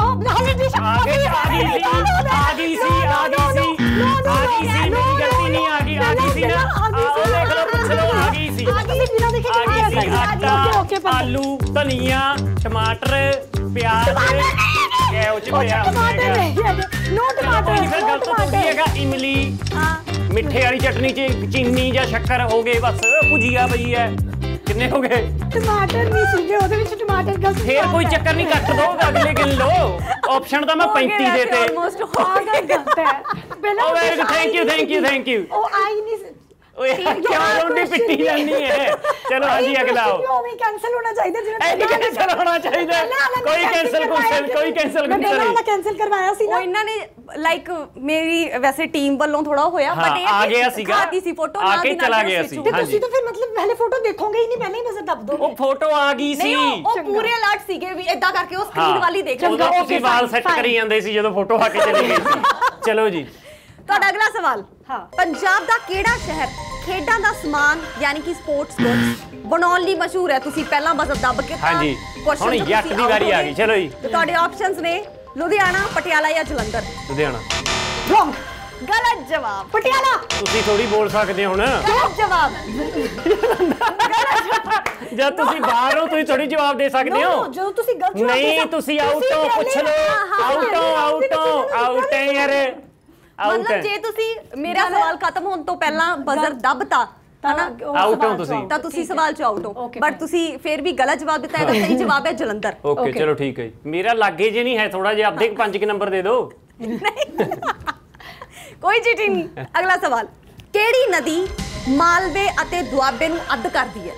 ਉਹ ਹਾਲੇ ਡਿਸ਼ ਆ ਗਈ ਆ ਗਈ ਸੀ ਆ ਗਈ ਸੀ ਆ ਗਈ ਸੀ ਆ ਗਈ ਸੀ ਮੇਰੀ ਗਲਤੀ ਨਹੀਂ ਆ ਗਈ ਆ ਗਈ ਸੀ ਨਾ ਆਓ ਦੇਖ ਲਓ ਪੁੱਛ ਲਓ ਆ ਗਈ ਸੀ ਆ ਗਈ ਸੀ ਬਿਨਾਂ ਦੇਖੇ ਆ ਗਈ ਸੀ ਓਕੇ ਆਟਾ ਓਕੇ ਪਤਾ ਆਲੂ ਧਨੀਆ ਟਮਾਟਰ ਪਿਆਜ਼ ਇਹ ਉਹ ਚ ਪਿਆ ਟਮਾਟਰ ਨਹੀਂ ਨੋ ਚਲੋ ਕੋਈ ਨਹੀਂ ਫਿਰ ਟਮਾਟਰ ਗਲਤ ਤੋਂ ਕੀ ਹੈਗਾ ਇਮਲੀ ਮਿੱਠੇ ਵਾਲੀ ਚਟਨੀ ਚ ਚੀਨੀ ਜਾਂ ਸ਼ੱਕਰ ਹੋ ਗਏ ਬਸ ਭੁਜੀਆ ਪਈ ਹੈ ਕਿੰਨੇ ਹੋ ਗਏ ਟਮਾਟਰ ਨਹੀਂ ਸੀਗੇ ਉਹਦੇ ਵਿੱਚ ਟਮਾਟਰ ਗਲਤ ਫੇਰ ਕੋਈ ਚੱਕਰ ਨਹੀਂ ਕੱਟ ਦੋ ਅਗਲੇ ਗਿਣ ਲਓ ਆਪਸ਼ਨ ਤਾਂ ਮੈਂ 35 ਦੇਤੇ ਆਲਮੋਸਟ ਹੋ ਆ ਗਿਆ ਗਲਤ ਹੈ ਪਹਿਲਾਂ ਓ very good thank you thank you thank you ਉਹ ਆਈ ਨਹੀਂ ਸੀ। ਓਏ ਕਿਉਂ ਰੋਂਡੀ ਪਿੱਟੀ ਜਾਂਦੀ ਹੈ? ਚਲੋ ਹਾਂਜੀ ਅਗਲਾ ਆਓ। ਉਹ ਵੀ ਕੈਨਸਲ ਹੋਣਾ ਚਾਹੀਦਾ ਜਿਵੇਂ ਇਹ ਕੈਂਸਲ ਹੋਣਾ ਚਾਹੀਦਾ। ਕੋਈ ਕੈਂਸਲ ਕੁੰਸਲ ਕੋਈ ਕੈਂਸਲ ਮੈਂ ਪਹਿਲਾਂ ਵਾਲਾ ਕੁੰਸਲ ਕੈਨਸਲ ਕਰਵਾਇਆ ਸੀ ਉਹ ਨਾ ਇਹਨਾਂ ਨੇ ਲਾਈਕ ਮੇਰੀ ਵੈਸੇ ਟੀਮ ਵੱਲੋਂ ਥੋੜਾ ਹੋਇਆ ਬਟ ਇਹ ਆ ਗਿਆ ਸੀਗਾ। ਖਾਤੀ ਸੀ ਫੋਟੋ ਆ ਕੇ ਚਲਾ ਗਿਆ ਸੀ। ਤੇ। ਤੁਸੀਂ ਤਾਂ ਫਿਰ ਮਤਲਬ ਪਹਿਲੇ ਫੋਟੋ ਦੇਖੋਗੇ ਹੀ ਨਹੀਂ ਪਹਿਲੇ ਹੀ ਨਜ਼ਰ ਦੱਬ ਦੋਗੇ। ਉਹ ਫੋਟੋ ਆ ਗਈ ਸੀ। ਨਹੀਂ ਉਹ- ਉਹ। ਪੂਰੇ ਅਲਰਟ ਸੀਗੇ ਵੀ ਇਦਾਂ ਕਰਕੇ ਉਹ ਸਕਰੀਨ ਵਾਲੀ ਦੇਖ। ਉਦੋਂ ਚੰਗਾ, ਤੁਸੀਂ ਵਾਲ ਸੈੱਟ. ਕਰੀ ਜਾਂਦੇ ਸੀ ਜਦੋਂ ਫੋਟੋ ਆ ਕੇ ਚਲੀ ਗਈ ਸੀ। ਚਲੋ ਜੀ। ਤੁਹਾਡਾ ਅਗਲਾ ਸਵਾਲ। ਹਾਂ। ਪੰਜਾਬ ਦਾ ਕਿਹੜਾ ਸ਼ਹਿਰ ਖੇਡਾਂ ਦਾ ਸਮਾਨ ਯਾਨੀ ਕਿ ਸਪੋਰਟਸ ਗੁੱਡਸ ਬਣਾਉਣ ਲਈ ਮਸ਼ਹੂਰ ਹੈ? ਤੁਸੀਂ ਪਹਿਲਾਂ ਬਸ ਦੱਬ ਕੇ ਤਾਂ ਹਾਂਜੀ। ਹੁਣ ਯੱਕ ਦੀ ਵਾਰੀ ਆ ਹੋ ਗਈ। ਚਲੋ ਜੀ। ਤੁਹਾਡੇ ਆਪਸ਼ਨਸ ਨੇ ਲੁਧਿਆਣਾ ਪਟਿਆਲਾ ਜਾਂ ਜਲੰਧਰ। ਲੁਧਿਆਣਾ। ਰੋਂਗ ਗਲਤ ਜਵਾਬ। ਪਟਿਆਲਾ। ਤੁਸੀਂ ਥੋੜੀ ਬੋਲ ਸਕਦੇ ਹੋ ਹੁਣ। ਗਲਤ ਜਵਾਬ। ਜਦ ਤੁਸੀਂ ਬਾਹਰ ਹੋ ਤੁਸੀਂ ਥੋੜੀ ਜਵਾਬ ਦੇ ਸਕਦੇ ਹੋ। ਜਦੋਂ ਤੁਸੀਂ ਗਲਤ ਜਵਾਬ ਨਹੀਂ ਤੁਸੀਂ ਆਊਟੋ ਪਹਿਲੇ- ਪੁੱਛ ਲਓ। ਹਾਂ, ਹਾਂ, ਆਊਟੋ ਹਾਂ, ਆਊਟੋ ਆਊਟ ਹੈ। ਯਾਰ। ਆਊਟ ਮਤਲਬ ਜੇ ਤੁਸੀਂ ਮੇਰਾ ਸਵਾਲ ਖਤਮ ਹੋਣ ਤੋਂ ਪਹਿਲਾਂ ਬਜ਼ਰ ਦੱਬਤਾ ਹਨਾ? ਉਹ Out ਹੋ ਸਵਾਲ ਤੁਸੀਂ। ਤਾਂ ਤੁਸੀਂ। ਸਵਾਲ ਚ ਆਊਟ ਹੋ। ਬਟ. ਤੁਸੀਂ ਫਿਰ ਵੀ ਗਲਤ ਜਵਾਬ ਦਿੱਤਾ ਹੈ ਤਾਂ ਸਹੀ ਜਵਾਬ ਹੈ ਜਲੰਧਰ। ਓਕੇ. ਚਲੋ ਠੀਕ ਹੈ ਮੇਰਾ ਲਾਗੇ ਜੇ ਨਹੀਂ ਹੈ ਥੋੜਾ ਜਿਹਾ ਆਪਦੇ ਪੰਜ ਕਿ ਨੰਬਰ ਦੇ ਦਿਓ। ਕੋਈ ਚੀਟਿੰਗ ਨਹੀਂ। ਅਗਲਾ ਸਵਾਲ। ਕਿਹੜੀ ਨਦੀ ਮਾਲਵੇ ਅਤੇ ਦੁਆਬੇ ਨੂੰ ਅੱਧ ਕਰਦੀ ਹੈ?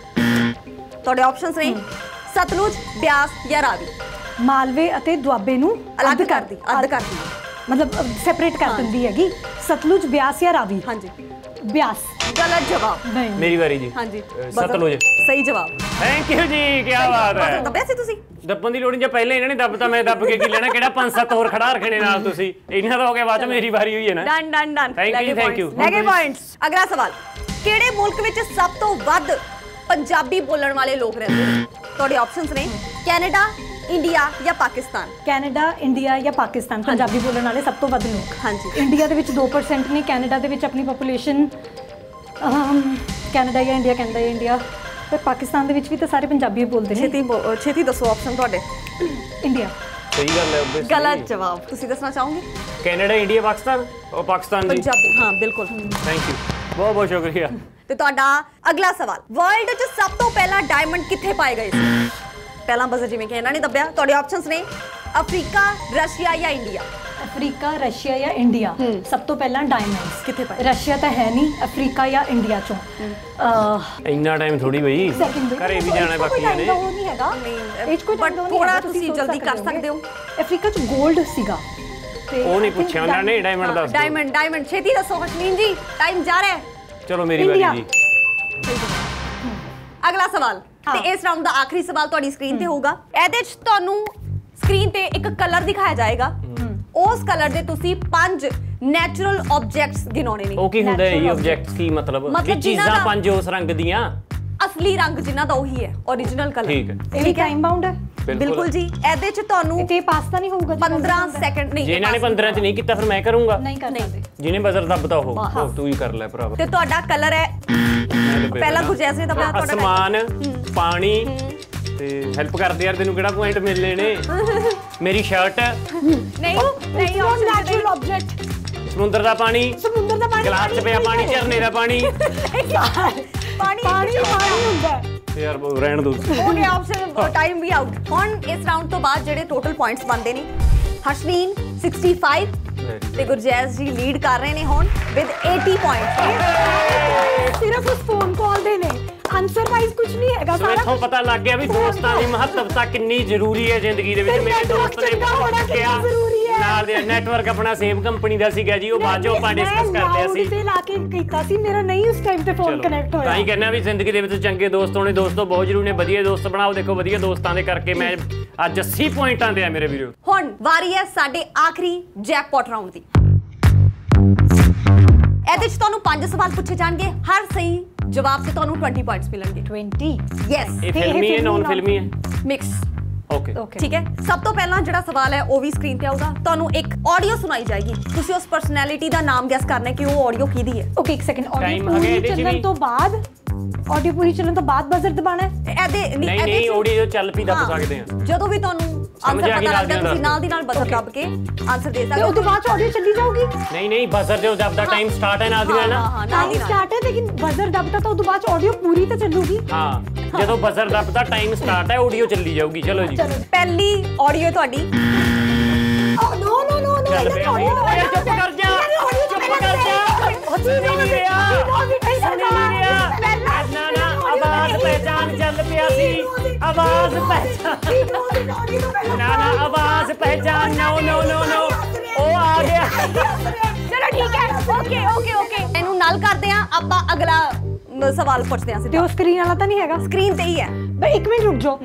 ਤੁਹਾਡੇ ਆਪਸ਼ਨਸ ਨੇ ਸਤਲੁਜ ਬਿਆਸ ਜਾਂ ਰਾਵੀ। ਮਾਲਵੇ ਅਤੇ ਦੁਆਬੇ ਨੂੰ ਅਲੱਗ ਕਰਦੀ ਅੱਧ ਕਰਦੀ ਹੈ। ਮਤਲਬ ਸੈਪਰੇਟ ਕਰ ਦਿੰਦੀ ਹੈਗੀ। ਸਤਲੁਜ ਬਿਆਸ ਜਾਂ ਰਾਵੀ? ਹਾਂਜੀ। ਬਿਆਸ। ਗਲਤ ਜਵਾਬ। ਨਹੀਂ। ਮੇਰੀ ਵਾਰੀ ਜੀ। ਹਾਂਜੀ। ਸਤਲੁਜ। ਸਹੀ ਜਵਾਬ। ਥੈਂਕ ਯੂ ਜੀ ਕੀ ਬਾਤ ਹੈ। ਦੱਬਿਆ ਸੀ ਤੁਸੀਂ? ਦੱਬਣ ਦੀ ਲੋੜ ਨਹੀਂ ਜੇ ਪਹਿਲੇ ਇਹਨਾਂ ਨੇ ਦੱਬਤਾ ਮੈਂ ਦੱਬ ਕੇ ਕੀ ਲੈਣਾ ਕਿਹੜਾ ਪੰਜ ਸੱਤ ਹੋਰ ਖੜਾ ਰੱਖਣੇ ਨਾਲ ਤੁਸੀਂ? ਇਹਨਾਂ ਦਾ ਹੋ ਗਿਆ ਬਾਅਦ ਮੇਰੀ ਵਾਰੀ ਹੋਈ ਹੈ ਨਾ। Done done done you, thank you. ਲੈ ਗਏ ਪੁਆਇੰਟਸ ਅਗਲਾ ਸਵਾਲ। ਕਿਹੜੇ ਮੁਲਕ ਵਿੱਚ ਸਭ ਤੋਂ ਵੱਧ ਪੰਜਾਬੀ ਬੋਲਣ ਵਾਲੇ ਲੋਕ ਰਹਿੰਦੇ ਨੇ? ਤੁਹਾਡੇ ਆਪਸ਼ਨਸ ਨੇ ਕੈਨੇਡਾ ਇੰਡੀਆ ਜਾਂ ਪਾਕਿਸਤਾਨ ਕੈਨੇਡਾ ਇੰਡੀਆ ਜਾਂ ਪਾਕਿਸਤਾਨ ਪੰਜਾਬੀ ਬੋਲਣ ਵਾਲੇ ਸਭ ਤੋਂ ਵੱਧ ਲੋਕ। ਹਾਂਜੀ। ਇੰਡੀਆ ਦੇ ਵਿੱਚ 2% ਨੇ ਕੈਨੇਡਾ ਦੇ ਵਿੱਚ ਆਪਣੀ ਪੋਪੂਲੇਸ਼ਨ ਕੈਨੇਡਾ ਜਾਂ ਇੰਡੀਆ ਕੈਨੇਡਾ ਜਾਂ ਇੰਡੀਆ ਪਰ ਪਾਕਿਸਤਾਨ ਦੇ ਵਿੱਚ ਵੀ ਤਾਂ ਸਾਰੇ ਪੰਜਾਬੀ ਬੋਲਦੇ ਨੇ। ਛੇਤੀ ਦੱਸੋ ਆਪਸ਼ਨ ਤੁਹਾਡੇ। ਇੰਡੀਆ ਸਹੀ ਗੱਲ ਹੈ obviously। ਗਲਤ ਜਵਾਬ। ਤੁਸੀਂ ਦੱਸਣਾ ਚਾਹੋਗੇ? ਕੈਨੇਡਾ ਇੰਡੀਆ ਪਾਕਿਸਤਾਨ ਉਹ ਪਾਕਿਸਤਾਨ ਜੀ ਪੰਜਾਬੀ ਹਾਂ ਬਿਲਕੁਲ। ਥੈਂਕ ਯੂ ਬਹੁਤ ਬਹੁਤ ਸ਼ੁਕਰੀਆ। ਤੇ ਤੁਹਾਡਾ ਅਗਲਾ ਸਵਾਲ। ਵਰਲਡ 'ਚ ਸਭ ਤੋਂ ਪਹਿਲਾਂ ਡਾਇਮੰਡ ਕਿੱਥੇ ਪਾਏ ਗਏ ਸੀ? ਪਹਿਲਾਂ ਬਜ਼ਰ ਜਿਵੇਂ ਕਿ ਇਹਨਾਂ ਨੇ ਦੱਬਿਆ ਤੁਹਾਡੇ ਆਪਸ਼ਨਸ ਨੇ ਅਫਰੀਕਾ ਰਸ਼ੀਆ ਜਾਂ ਇੰਡੀਆ। ਅਫਰੀਕਾ ਰਸ਼ੀਆ ਜਾਂ ਇੰਡੀਆ? ਸਭ ਤੋਂ ਪਹਿਲਾਂ ਡਾਇਮੰਡਸ ਕਿੱਥੇ ਪਏ? ਰਸ਼ੀਆ ਤਾਂ ਹੈ ਨਹੀਂ ਅਫਰੀਕਾ ਜਾਂ ਇੰਡੀਆ ਚੋਂ। ਅਹ ਇੰਨਾ ਟਾਈਮ ਥੋੜੀ ਬਈ। ਸੈਕਿੰਡ ਘਰੇ ਵੀ ਜਾਣਾ ਬਾਕੀਆਂ ਨੇ ਉਹ ਨਹੀਂ ਹੈਗਾ। ਇਹ 'ਚ ਕੋਈ but time ਨਹੀਂ ਥੋੜ੍ਹਾ ਹੈਗਾ, ਤੁਸੀਂ ਸੋਚ ਜਲਦੀ ਕਰ ਸਕਦੇ ਹੋ। ਅਫਰੀਕਾ ਚ 골ਡ ਸੀਗਾ। ਤੇ ਉਹ ਨਹੀਂ I think ਪੁੱਛਿਆ ਉਹਨਾਂ ਨੇ ਡਾਇਮੰਡ ਦੱਸ ਦਿਓ। ਡਾਇਮੰਡ ਡਾਇਮੰਡ ਛੇਤੀ ਦੱਸੋ ਹਸ਼ਮੀਨ ਜੀ। ਟਾਈਮ ਜਾ ਰਿਹਾ ਹੈ। ਚਲੋ ਮੇਰੀ ਵਾਰੀ ਇੰਡੀਆ। ਜੀ। ਅਗਲਾ ਸਵਾਲ। ਹਾਂ। ਤੇ ਇਸ ਰਾਉਂਡ ਦਾ ਆਖਰੀ ਸਵਾਲ ਤੁਹਾਡੀ ਸਕਰੀਨ ਤੇ ਹੋਊਗਾ। ਇਹਦੇ 'ਚ ਤੁਹਾਨੂੰ ਸਕਰੀਨ ਤੇ ਇੱਕ ਕਲਰ ਦਿਖਾਇਆ ਜਾਏਗਾ। ਉਸ ਕਲਰ ਦੇ ਤੁਸੀਂ ਪੰਜ ਨੈਚੁਰਲ ਆਬਜੈਕਟਸ ਗਿਣਾਉਣੇ ਨੇ। ਉਹ ਕੀ ਹੁੰਦਾ ਹੈ? ਇਹ Natural ਆਬਜੈਕਟ ਕੀ ਮਤਲਬ? ਮਤਲਬ ਕਿ ਜਿਨ੍ਹਾਂ ਚੀਜ਼ਾਂ ਪੰਜ ਉਸ ਰੰਗ ਦੀਆਂ? ਅਸਲੀ ਰੰਗ ਜਿਨ੍ਹਾਂ ਦਾ ਉਹੀ ਹੈ origignal ਕਲਰ ਠੀਕ ਹੈ। ਇਹ ਟਾਈਮ ਬਾਉਂਡ ਹੈ? ਬਿਲਕੁਲ। ਜੀ। ਇਹਦੇ 'ਚ ਤੁਹਾਨੂੰ ਤੇ ਪਾਸਤਾ ਨਹੀਂ ਹੋਊਗਾ ਜਿਹੜਾ 15 ਹੁੰਦਾ ਹੈ। ਸੈਕਿੰਡ ਨਹੀਂ ਜੇ ਇਹਨਾਂ ਨੇ ਬਸ। 15 ਚ ਨਹੀਂ। ਕੀਤਾ ਫਿਰ ਮੈਂ ਕਰੂੰਗਾ। ਨਹੀਂ ਕਰ ਸਕਦੇ ਜਿਹਨੇ ਬਜ਼ਰ ਦੱਬਦਾ ਉਹ ਤੂੰ ਹੀ ਕਰ ਲੈ ਭਰਾਵਾ ਤੇ ਤੁਹਾਡਾ ਕਲਰ ਹੈ ਪਹਿਲਾਂ। ਗੁਰਜੈਸ ਨੇ ਦੱਬਿਆ ਤੁਹਾਡਾ ਅਸਮਾਨ। ਪਾਣੀ ਤੇ ਹੈਲਪ ਕਰਦੇ ਯਾਰ ਤੈਨੂੰ ਕਿਹੜਾ ਪੁਆਇੰਟ ਮਿਲਨੇ ਨੇ? ਮੇਰੀ ਸ਼ਰਟ ਨਹੀਂ ਨਹੀਂ ਨੈਚੁਰਲ ਆਬਜੈਕਟ ਸਮੁੰਦਰ ਦਾ ਪਾਣੀ। ਸਮੁੰਦਰ ਦਾ ਪਾਣੀ ਗਲਾਸ 'ਚ ਪਿਆ ਪਾਣੀ ਝਰਨੇ ਦਾ ਪਾਣੀ। ਪਾਣੀ ਪਾਣੀ ਪਾਣੀ ਹੁੰਦਾ। ਯਾਰ ਰਹਿਣ ਦੋ। ਗਿਆ ਆਪਸ਼ਨ ਟਾਈਮ ਵੀ ਆਊਟ ਹੁਣ ਇਸ ਰਾਉਂਡ ਤੋਂ ਬਾਅਦ ਜਿਹੜੇ ਟੋਟਲ ਪੁਆਇੰਟਸ ਬਣਦੇ ਨੇ ਹਰਸ਼ਨੀਨ 65 ਤੇ ਗੁਰਜੈਸ ਜੀ ਲੀਡ ਕਰ ਰਹੇ ਨੇ ਹੁਣ ਵਿਦ 80 ਪੁਆਇੰਟਸ ਸਿਰਫ ਉਸ ਫੋਨ ਕਾਲ ਦੇ ਨੇ। ਆਨਸਰ ਵਾਈਜ਼ ਕੁਝ ਨਹੀਂ ਹੈਗਾ ਸਾਰਾ ਇੱਥੋਂ ਪਤਾ ਲੱਗ ਗਿਆ ਵੀ ਦੋਸਤਾਂ ਦੀ ਮਹੱਤਵਤਾ ਕਿੰਨੀ ਜ਼ਰੂਰੀ ਹੈ ਜ਼ਿੰਦਗੀ ਦੇ ਵਿੱਚ। ਮੇਰੇ ਦੋਸਤ ਨੇ ਕਿੰਨਾ ਕਿਹਾ। ਜ਼ਰੂਰੀ ਹੈ। ਨਾਲ ਦੇ ਨੈਟਵਰਕ ਆਪਣਾ ਸੇਮ ਕੰਪਨੀ ਦਾ ਸੀਗਾ ਜੀ ਉਹ ਬਾਅਦ ਚੋਂ ਆਪਾਂ ਡਿਸਕਸ ਕਰਦੇ ਸੀ। ਤੇ ਲਾ ਕੇ ਕੀਤਾ ਸੀ ਮੇਰਾ ਨਹੀਂ ਉਸ ਟਾਈਮ ਤੇ ਫੋਨ ਕਨੈਕਟ ਹੋਇਆ। ਤਾਂ ਹੀ ਕਹਿੰਦਾ ਵੀ ਜ਼ਿੰਦਗੀ ਦੇ ਵਿੱਚ ਚੰਗੇ ਦੋਸਤ ਹੋਣੇ ਦੋਸਤੋ ਬਹੁਤ ਜ਼ਰੂਰੀ ਨੇ ਵਧੀਆ ਦੋਸਤ ਬਣਾਓ। ਦੇਖੋ ਵਧੀਆ ਦੋਸਤਾਂ ਦੇ ਕਰਕੇ ਮੈਂ ਅੱਜ 80 ਪੁਆਇੰਟਾਂ ਤੇ ਆ ਮੇਰੇ ਵੀਰੋ। ਹੁਣ ਵਾਰੀ ਹੈ ਸਾਡੇ ਆਖਰੀ ਜੈਕਪਾਟ ਰਾਉਂਡ ਦੀ। ਇਹਦੇ 'ਚ ਤੁਹਾਨੂੰ ਪੰਜ ਸਵਾਲ ਪੁੱਛੇ ਜਾਣਗੇ ਹਰ ਸਹੀ ਜਵਾਬ ਤੇ ਤੁਹਾਨੂੰ 20 ਪੁਆਇੰਟਸ ਮਿਲਣਗੇ। 20 ਯੈਸ ਇਹ ਫਿਲਮੀ ਹੈ ਫਿਲਮੀ ਨਾਨ ਫਿਲਮੀ ਹੈ ਮਿਕਸ ਓਕੇ ਠੀਕ ਹੈ? ਸਭ ਤੋਂ ਪਹਿਲਾਂ ਜਿਹੜਾ ਸਵਾਲ ਹੈ ਉਹ ਵੀ ਸਕਰੀਨ ਤੇ ਆਊਗਾ। ਤੁਹਾਨੂੰ ਇੱਕ ਆਡੀਓ ਸੁਣਾਈ ਜਾਏਗੀ। ਤੁਸੀਂ ਉਸ ਪਰਸਨੈਲਿਟੀ ਦਾ ਨਾਮ ਗੈਸ ਕਰਨਾ ਹੈ ਕਿ ਉਹ ਆਡੀਓ ਕਿਹਦੀ ਹੈ? ਓਕੇ ਇੱਕ ਸੈਕਿੰਡ ਆਡੀਓ ਪੂਰੀ ਚੱਲਣ ਵੀ? ਤੋਂ ਬਾਅਦ? ਆਡੀਓ ਪੂਰੀ ਚੱਲਣ ਤੋਂ ਬਾਅਦ ਬਜ਼ਰ ਦਬਾਣਾ ਹੈ? ਇਹਦੇ ਨਹੀਂ ਇਹਦੇ ਨਹੀਂ ਆਡੀਓ ਚੱਲ ਪੀ ਦੱਬ ਸਕਦੇ ਆ ਜਦੋਂ ਵੀ ਤੁਹਾਨੂੰ ਸਮਝ ਆਨਸਰ ਆ ਗਈ, ਪਤਾ ਨਾਲ ਲੱਗਦਾ ਦੀ ਨਾਲ ਤੁਸੀਂ ਨਾਲ ਦੀ ਨਾਲ ਬਜ਼ਰ Okay. ਦੱਬ ਕੇ ਆਨਸਰ ਦੇ ਤੇ ਸਕਦੇ ਉਸ ਤੋਂ ਬਾਅਦ ਆਡੀਓ ਚੱਲੀ ਜਾਊਗੀ ਨਹੀਂ ਨਹੀਂ ਬਜ਼ਰ ਦੇ ਦੱਬ ਦਾ ਟਾਈਮ ਸਟਾਰਟ ਹੈ ਨਾਲ ਦੀ ਨਾਲ ਹਾਂ ਨਾ ਹਾਂ ਨਾਲ ਟਾਈਮ ਦੀ ਨਾਲ ਸਟਾਰਟ ਹੈ ਲੇਕਿਨ ਬਜ਼ਰ ਦਬਦਾ ਤਾਂ ਉਸ ਤੋਂ ਬਾਅਦ ਆਡੀਓ ਪੂਰੀ ਤਾਂ ਚੱਲੂਗੀ ਹਾਂ ਜਦੋਂ ਬਜ਼ਰ ਦੱਬਦਾ ਟਾਈਮ ਸਟਾਰਟ ਹੈ ਆਡੀਓ ਚੱਲੀ ਜਾਊਗੀ ਚਲੋ ਜੀ ਚਲੋ ਪਹਿਲੀ ਆਡੀਓ ਤੁਹਾਡੀ ਓ ਨੋ ਨੋ ਨੋ ਨੋ ਚੱਲ ਪਿਆ ਬਈ। ਓਏ ਚੁੱਪ ਕਰ ਜਾ ਚੁੱਪ ਕਰ ਜਾ ਚੱਲ ਪਿਆ ਸੀ ਆਵਾਜ਼ ਪਹਿਚਾਨ ਨਾ ਨਾ, ਆਵਾਜ਼ ਪਹਿਚਾਨ ਨੋ ਨੋ ਨੋ ਨੋ ਉਹ ਆ ਗਿਆ। ਚਲੋ ਠੀਕ ਹੈ। ਓਕੇ ਓਕੇ ਓਕੇ ਇਹਨੂੰ ਨਾਲ ਕਰਦੇ ਆ ਆਪਾਂ ਅਗਲਾ ਸਵਾਲ ਪੁੱਛਦੇ ਆ ਤੇ ਉਹ ਸਕਰੀਨ ਵਾਲਾ ਤਾਂ ਨਹੀਂ ਹੈਗਾ। ਸਕਰੀਨ ਤੇ ਹੀ ਹੈ। ਬਈ ਇੱਕ ਮਿੰਟ ਰੁਕ ਜਾਓ।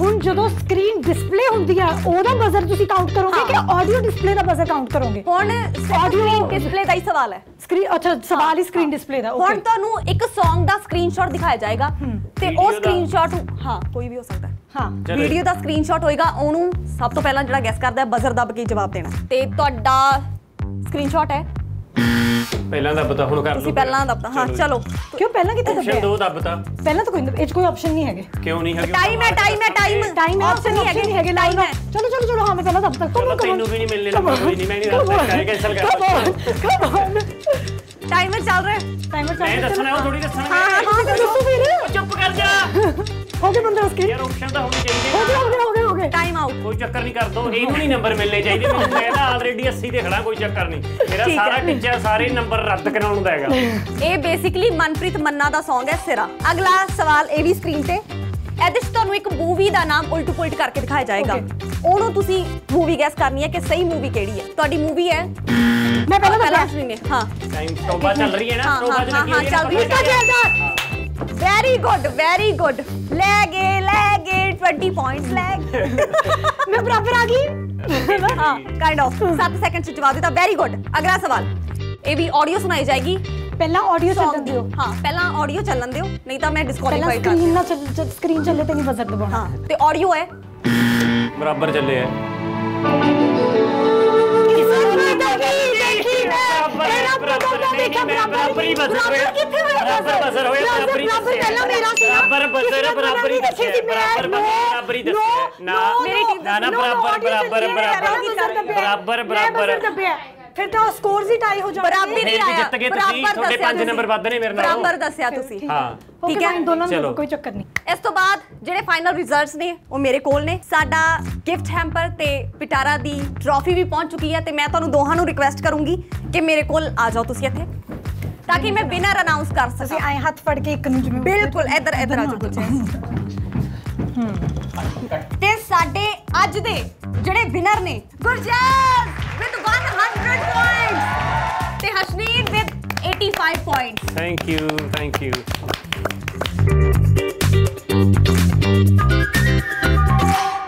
ਹੁਣ ਜਦੋਂ ਸਕਰੀਨ ਡਿਸਪਲੇ ਹੁੰਦੀ ਹੈ ਉਹਦਾ ਬਜ਼ਰ ਤੁਸੀਂ ਕਾਊਂਟ ਕਰੋਗੇ ਕਿ ਆਡੀਓ ਡਿਸਪਲੇ ਦਾ ਬਜ਼ਰ ਕਾਊਂਟ ਕਰੋਗੇ? ਹੁਣ ਸਕਰੀਨ ਡਿਸਪਲੇ ਦਾ ਹੀ ਸਵਾਲ ਹੈ। ਸਕਰੀਨ ਅੱਛਾ ਸਵਾਲ ਹੀ ਸਕਰੀਨ ਡਿਸਪਲੇ ਦਾ ਹੁਣ ਤੁਹਾਨੂੰ ਇੱਕ Song ਦਾ ਸਕਰੀਨਸ਼ਾਟ ਦਿਖਾਇਆ ਜਾਏਗਾ ਤੇ ਉਹ? ਸਕਰੀਨਸ਼ਾਟ ਹਾਂ ਕੋਈ ਵੀ ਹੋ ਸਕਦਾ। ਹੈ। ਹਾਂ ਵੀਡੀਓ ਦਾ ਸਕਰੀਨਸ਼ਾਟ ਹੋਏਗਾ ਉਹਨੂੰ ਸਭ ਤੋਂ ਪਹਿਲਾਂ ਜਿਹੜਾ ਗੈਸ ਕਰਦਾ ਹੈ ਬਜ਼ਰ ਦੱਬ ਕੇ ਜਵਾਬ ਦੇਣਾ। ਤੇ ਤੁਹਾਡਾ ਸਕਰੀਨਸ਼ਾਟ ਹੈ। ਪਹਿਲਾਂ ਦੱਬਤਾ ਹੁਣ ਕਰ ਤੁਸੀਂ ਪਹਿਲਾਂ ਦੱਬਤਾ ਹਾਂ ਚਲੋ ਕਿਉਂ ਪਹਿਲਾਂ ਕਿੱਥੇ ਆਪਸ਼ਨ ਦੱਬਿਆ ਦੋ ਦੱਬਤਾ ਪਹਿਲਾਂ ਤਾਂ ਕੋਈ ਇਹ 'ਚ ਕੋਈ ਆਪਸ਼ਨ ਨਹੀਂ ਹੈਗੇ। ਕਿਉਂ ਨਹੀਂ ਹੈਗੀ? ਟਾਈਮ ਹੈ ਟਾਈਮ ਹੈ ਟਾਈਮ ਟਾਈਮ ਆਪਸ਼ਨ ਨਹੀਂ ਹੈਗੇ ਹੈਗੇ ਟਾਈਮ ਲਾਈਨ ਹੈ। ਚਲੋ ਚਲੋ ਚਲੋ ਹਾਂ ਮੈਂ ਪਹਿਲਾਂ ਦੱਬ ਤੱਕ ਚਲੋ, ਤੈਨੂੰ ਵੀ ਨਹੀਂ ਮਿਲਣੇ ਨੰਬਰ, ਕੋਈ ਨਹੀਂ, ਮੈਂ ਨਹੀਂ ਦੱਸ ਸਕਦਾ, cancel ਕਰ। ਕਮ ਔਨ ਟਾਈਮਰ ਚੱਲ ਰਿਹਾ। ਹੈ ਟਾਈਮਰ ਚੱਲ ਮੈਂ ਦੱਸਣਾ ਉਹ ਥੋੜੀ ਦੱਸਣਾ। ਹਾਂ ਹਾਂ ਹਾਂ ਦੱਸੋ ਫਿਰ। ਉਹ ਚੁੱਪ ਕਰ ਜਾ। ਹੋ ਗਏ 15 ਸਕਰੀਨ ਯਾਰ ਆਪਸ਼ਨ ਤਾਂ ਹੋਣੀ ਹੋ ਚਾਹੀਦੀ ਗਏ ਹੋ ਗਏ ਟਾਈਮ ਆਊਟ ਕੋਈ ਚੱਕਰ ਨਹੀਂ ਕਰ ਦੋ ਇਹਨੂੰ ਨਹੀਂ ਨੰਬਰ ਮਿਲਨੇ ਚਾਹੀਦੇ। ਮੈਨੂੰ ਮੈਂ ਤਾਂ ਆਲਰੇਡੀ 80 ਤੇ ਖੜਾ ਕੋਈ ਚੱਕਰ ਨਹੀਂ। ਮੇਰਾ। ਸਾਰਾ ਟੀਚਰ ਸਾਰੇ ਨੰਬਰ ਰੱਦ ਕਰਾਉਣ ਦਾ ਹੈਗਾ। ਇਹ ਬੇਸਿਕਲੀ ਮਨਪ੍ਰੀਤ ਮੰਨਾ ਦਾ Song ਹੈ ਸਿਰਾ। ਅਗਲਾ ਸਵਾਲ ਇਹ ਵੀ ਸਕਰੀਨ ਤੇ। ਇਹਦੇ 'ਚ ਤੁਹਾਨੂੰ ਇੱਕ ਮੂਵੀ ਦਾ ਨਾਮ ਉਲਟ ਪੁਲਟ ਕਰਕੇ ਦਿਖਾਇਆ ਜਾਏਗਾ। ਉਹਨੂੰ ਤੁਸੀਂ ਮੂਵੀ ਗੈਸ ਕਰਨੀ ਹੈ ਕਿ ਸਹੀ ਮੂਵੀ ਕਿਹੜੀ ਹੈ। ਤੁਹਾਡੀ ਮੂਵੀ ਹੈ? ਮੈਂ ਪਹਿਲਾਂ ਪਹਿਲਾਂ ਦੱਸਿਆ ਸੁਣੀਏ ਹਾਂ। ਟਾਈਮ ਸਟੋਪਾ ਚੱਲ ਰਹੀ ਹੈ ਨਾ ਹਾਂ ਸਟੋਪਾ ਹਾਂ ਚ ਹਾਂ ਹੈ ਚੱਲ ਰਹੀ ਹੈ ਨਾ, Jaildar very good very good ਲੈ ਗਏ ਲੈ ਗਏ 20 ਪੁਆਇੰਟਸ ਲੈ ਗਏ ਮੈਂ ਬਰਾਬਰ ਆ ਗਈ ਹਾਂ ਕਾਈਂਡ ਆਫ 7 ਸੈਕਿੰਡ ਚ ਜਵਾਬ ਦਿੱਤਾ ਵੈਰੀ ਗੁੱਡ ਅਗਲਾ ਸਵਾਲ ਇਹ ਵੀ ਆਡੀਓ ਸੁਣਾਈ ਜਾਏਗੀ ਪਹਿਲਾਂ ਆਡੀਓ Song ਚੱਲਣ ਦਿਓ ਹਾਂ ਪਹਿਲਾਂ ਆਡੀਓ ਚੱਲਣ ਦਿਓ ਨਹੀਂ ਤਾਂ ਮੈਂ ਪਹਿਲਾਂ ਡਿਸਕੁਆਲੀਫਾਈ ਕਰ ਸਕਰੀਨ ਨਾ ਚੱਲ ਸਕਰੀਨ ਚੱਲੇ ਤੇ ਨਹੀਂ ਬਜ਼ਰ ਦਬਾਉਣਾ ਹਾਂ ਤੇ ਆਡੀਓ ਹੈ ਬਰਾਬਰ ਚੱਲੇ ਆ ਬਰਾਬਰ ਨਹੀਂ ਨਹੀਂ ਮੈਂ ਬਰਾਬਰ ਹੀ ਬਜ਼ਰ ਹੋਇਆ ਬਰਾਬਰ ਬਜ਼ਰ ਹੋਇਆ ਬਰਾਬਰ ਹੀ ਪਹਿਲਾਂ ਮੇਰਾ ਸੀ ਨਾ। ਬਰਾਬਰ ਬਜ਼ਰ ਬਰਾਬਰ ਹੀ ਦੱਸਿਆ ਬਰਾਬਰ ਬਰਾਬਰ ਹੀ ਨਾ ਮੇਰੀ ਨਾ ਨਾ ਬਰਾਬਰ ਬਰਾਬਰ ਹੈ, ਬਰਾਬਰ। ਬਰਾਬਰ ਬਰਾਬਰ। ਫਿਰ ਤਾਂ ਸਕੋਰਸ ਹੀ ਟਾਈ ਹੋ ਜਾਣਗੇ ਬਰਾਬਰੀ ਵੀ ਆਇਆ ਜਿੱਤ ਗਏ ਤੁਸੀਂ, ਤੁਹਾਡੇ ਦੱਸਿਆ ਪੰਜ ਤੁਸੀਂ। ਨੰਬਰ ਵੱਧ ਨੇ ਮੇਰੇ ਨਾਲੋਂ। ਬਰਾਬਰ ਦੱਸਿਆ ਤੁਸੀਂ ਹਾਂ ਠੀਕ ਹੈ। ਹੈ ਦੋਨਾਂ ਨੂੰ। ਕੋਈ ਚੱਕਰ ਨਹੀਂ ਇਸ ਤੋਂ ਬਾਅਦ ਜਿਹੜੇ ਫਾਈਨਲ ਰਿਜ਼ਲਟਸ ਨੇ ਉਹ ਮੇਰੇ ਕੋਲ ਨੇ ਸਾਡਾ ਗਿਫਟ ਹੈਂਪਰ ਤੇ ਪਿਟਾਰਾ ਦੀ ਟਰੋਫੀ ਵੀ ਪਹੁੰਚ ਚੁੱਕੀ ਹੈ ਤੇ ਮੈਂ ਤੁਹਾਨੂੰ ਦੋਹਾਂ ਨੂੰ ਰਿਕੁਐਸਟ ਕਰੂੰਗੀ ਕਿ ਮੇਰੇ ਕੋਲ ਆ ਜਾਓ ਤੁਸੀਂ ਇੱਥੇ ਤਾਂ ਕਿ ਮੈਂ ਵਿਨਰ ਅਨਾਉਂਸ ਕਰ ਤੁਸੀਂ ਸਕਾਂ ਐ ਹੱਥ ਫੜ ਕੇ ਇੱਕ ਨੂੰ ਜਿਵੇਂ ਬਿਲਕੁਲ ਇੱਧਰ ਇੱਧਰ ਆ ਜਾਓ ਕੁਝ ਤੇ ਸਾਡੇ ਅੱਜ ਦੇ ਜਿਹੜੇ ਵਿਨਰ ਨੇ ਗੁਰਜੈਜ਼ ਵਿਦ 100 ਪੁਆਇੰਟਸ ਤੇ Hashneer with 85 points thank you thank you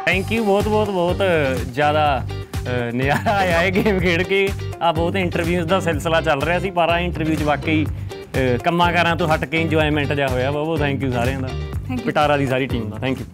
thank you ਬਹੁਤ ਬਹੁਤ ਬਹੁਤ ਜ਼ਿਆਦਾ ਅ, ਨਜ਼ਾਰਾ ਆਇਆ ਇਹ ਗੇਮ ਖੇਡ ਕੇ। ਆ ਬਹੁਤ ਇੰਟਰਵਿਊਜ਼ ਦਾ ਸਿਲਸਿਲਾ ਚੱਲ ਰਿਹਾ ਸੀ ਪਰ ਆ ਇੰਟਰਵਿਊ 'ਚ ਵਾਕਈ ਕੰਮਾਂ ਕਾਰਾਂ ਤੋਂ ਹਟ ਕੇ ਇੰਜੋਇਮੈਂਟ ਜਿਹਾ ਹੋਇਆ। ਬਹੁਤ ਬਹੁਤ ਥੈਂਕ ਯੂ ਸਾਰਿਆਂ ਦਾ। ਪਿਟਾਰਾ ਦੀ ਸਾਰੀ ਟੀਮ ਦਾ। Thank you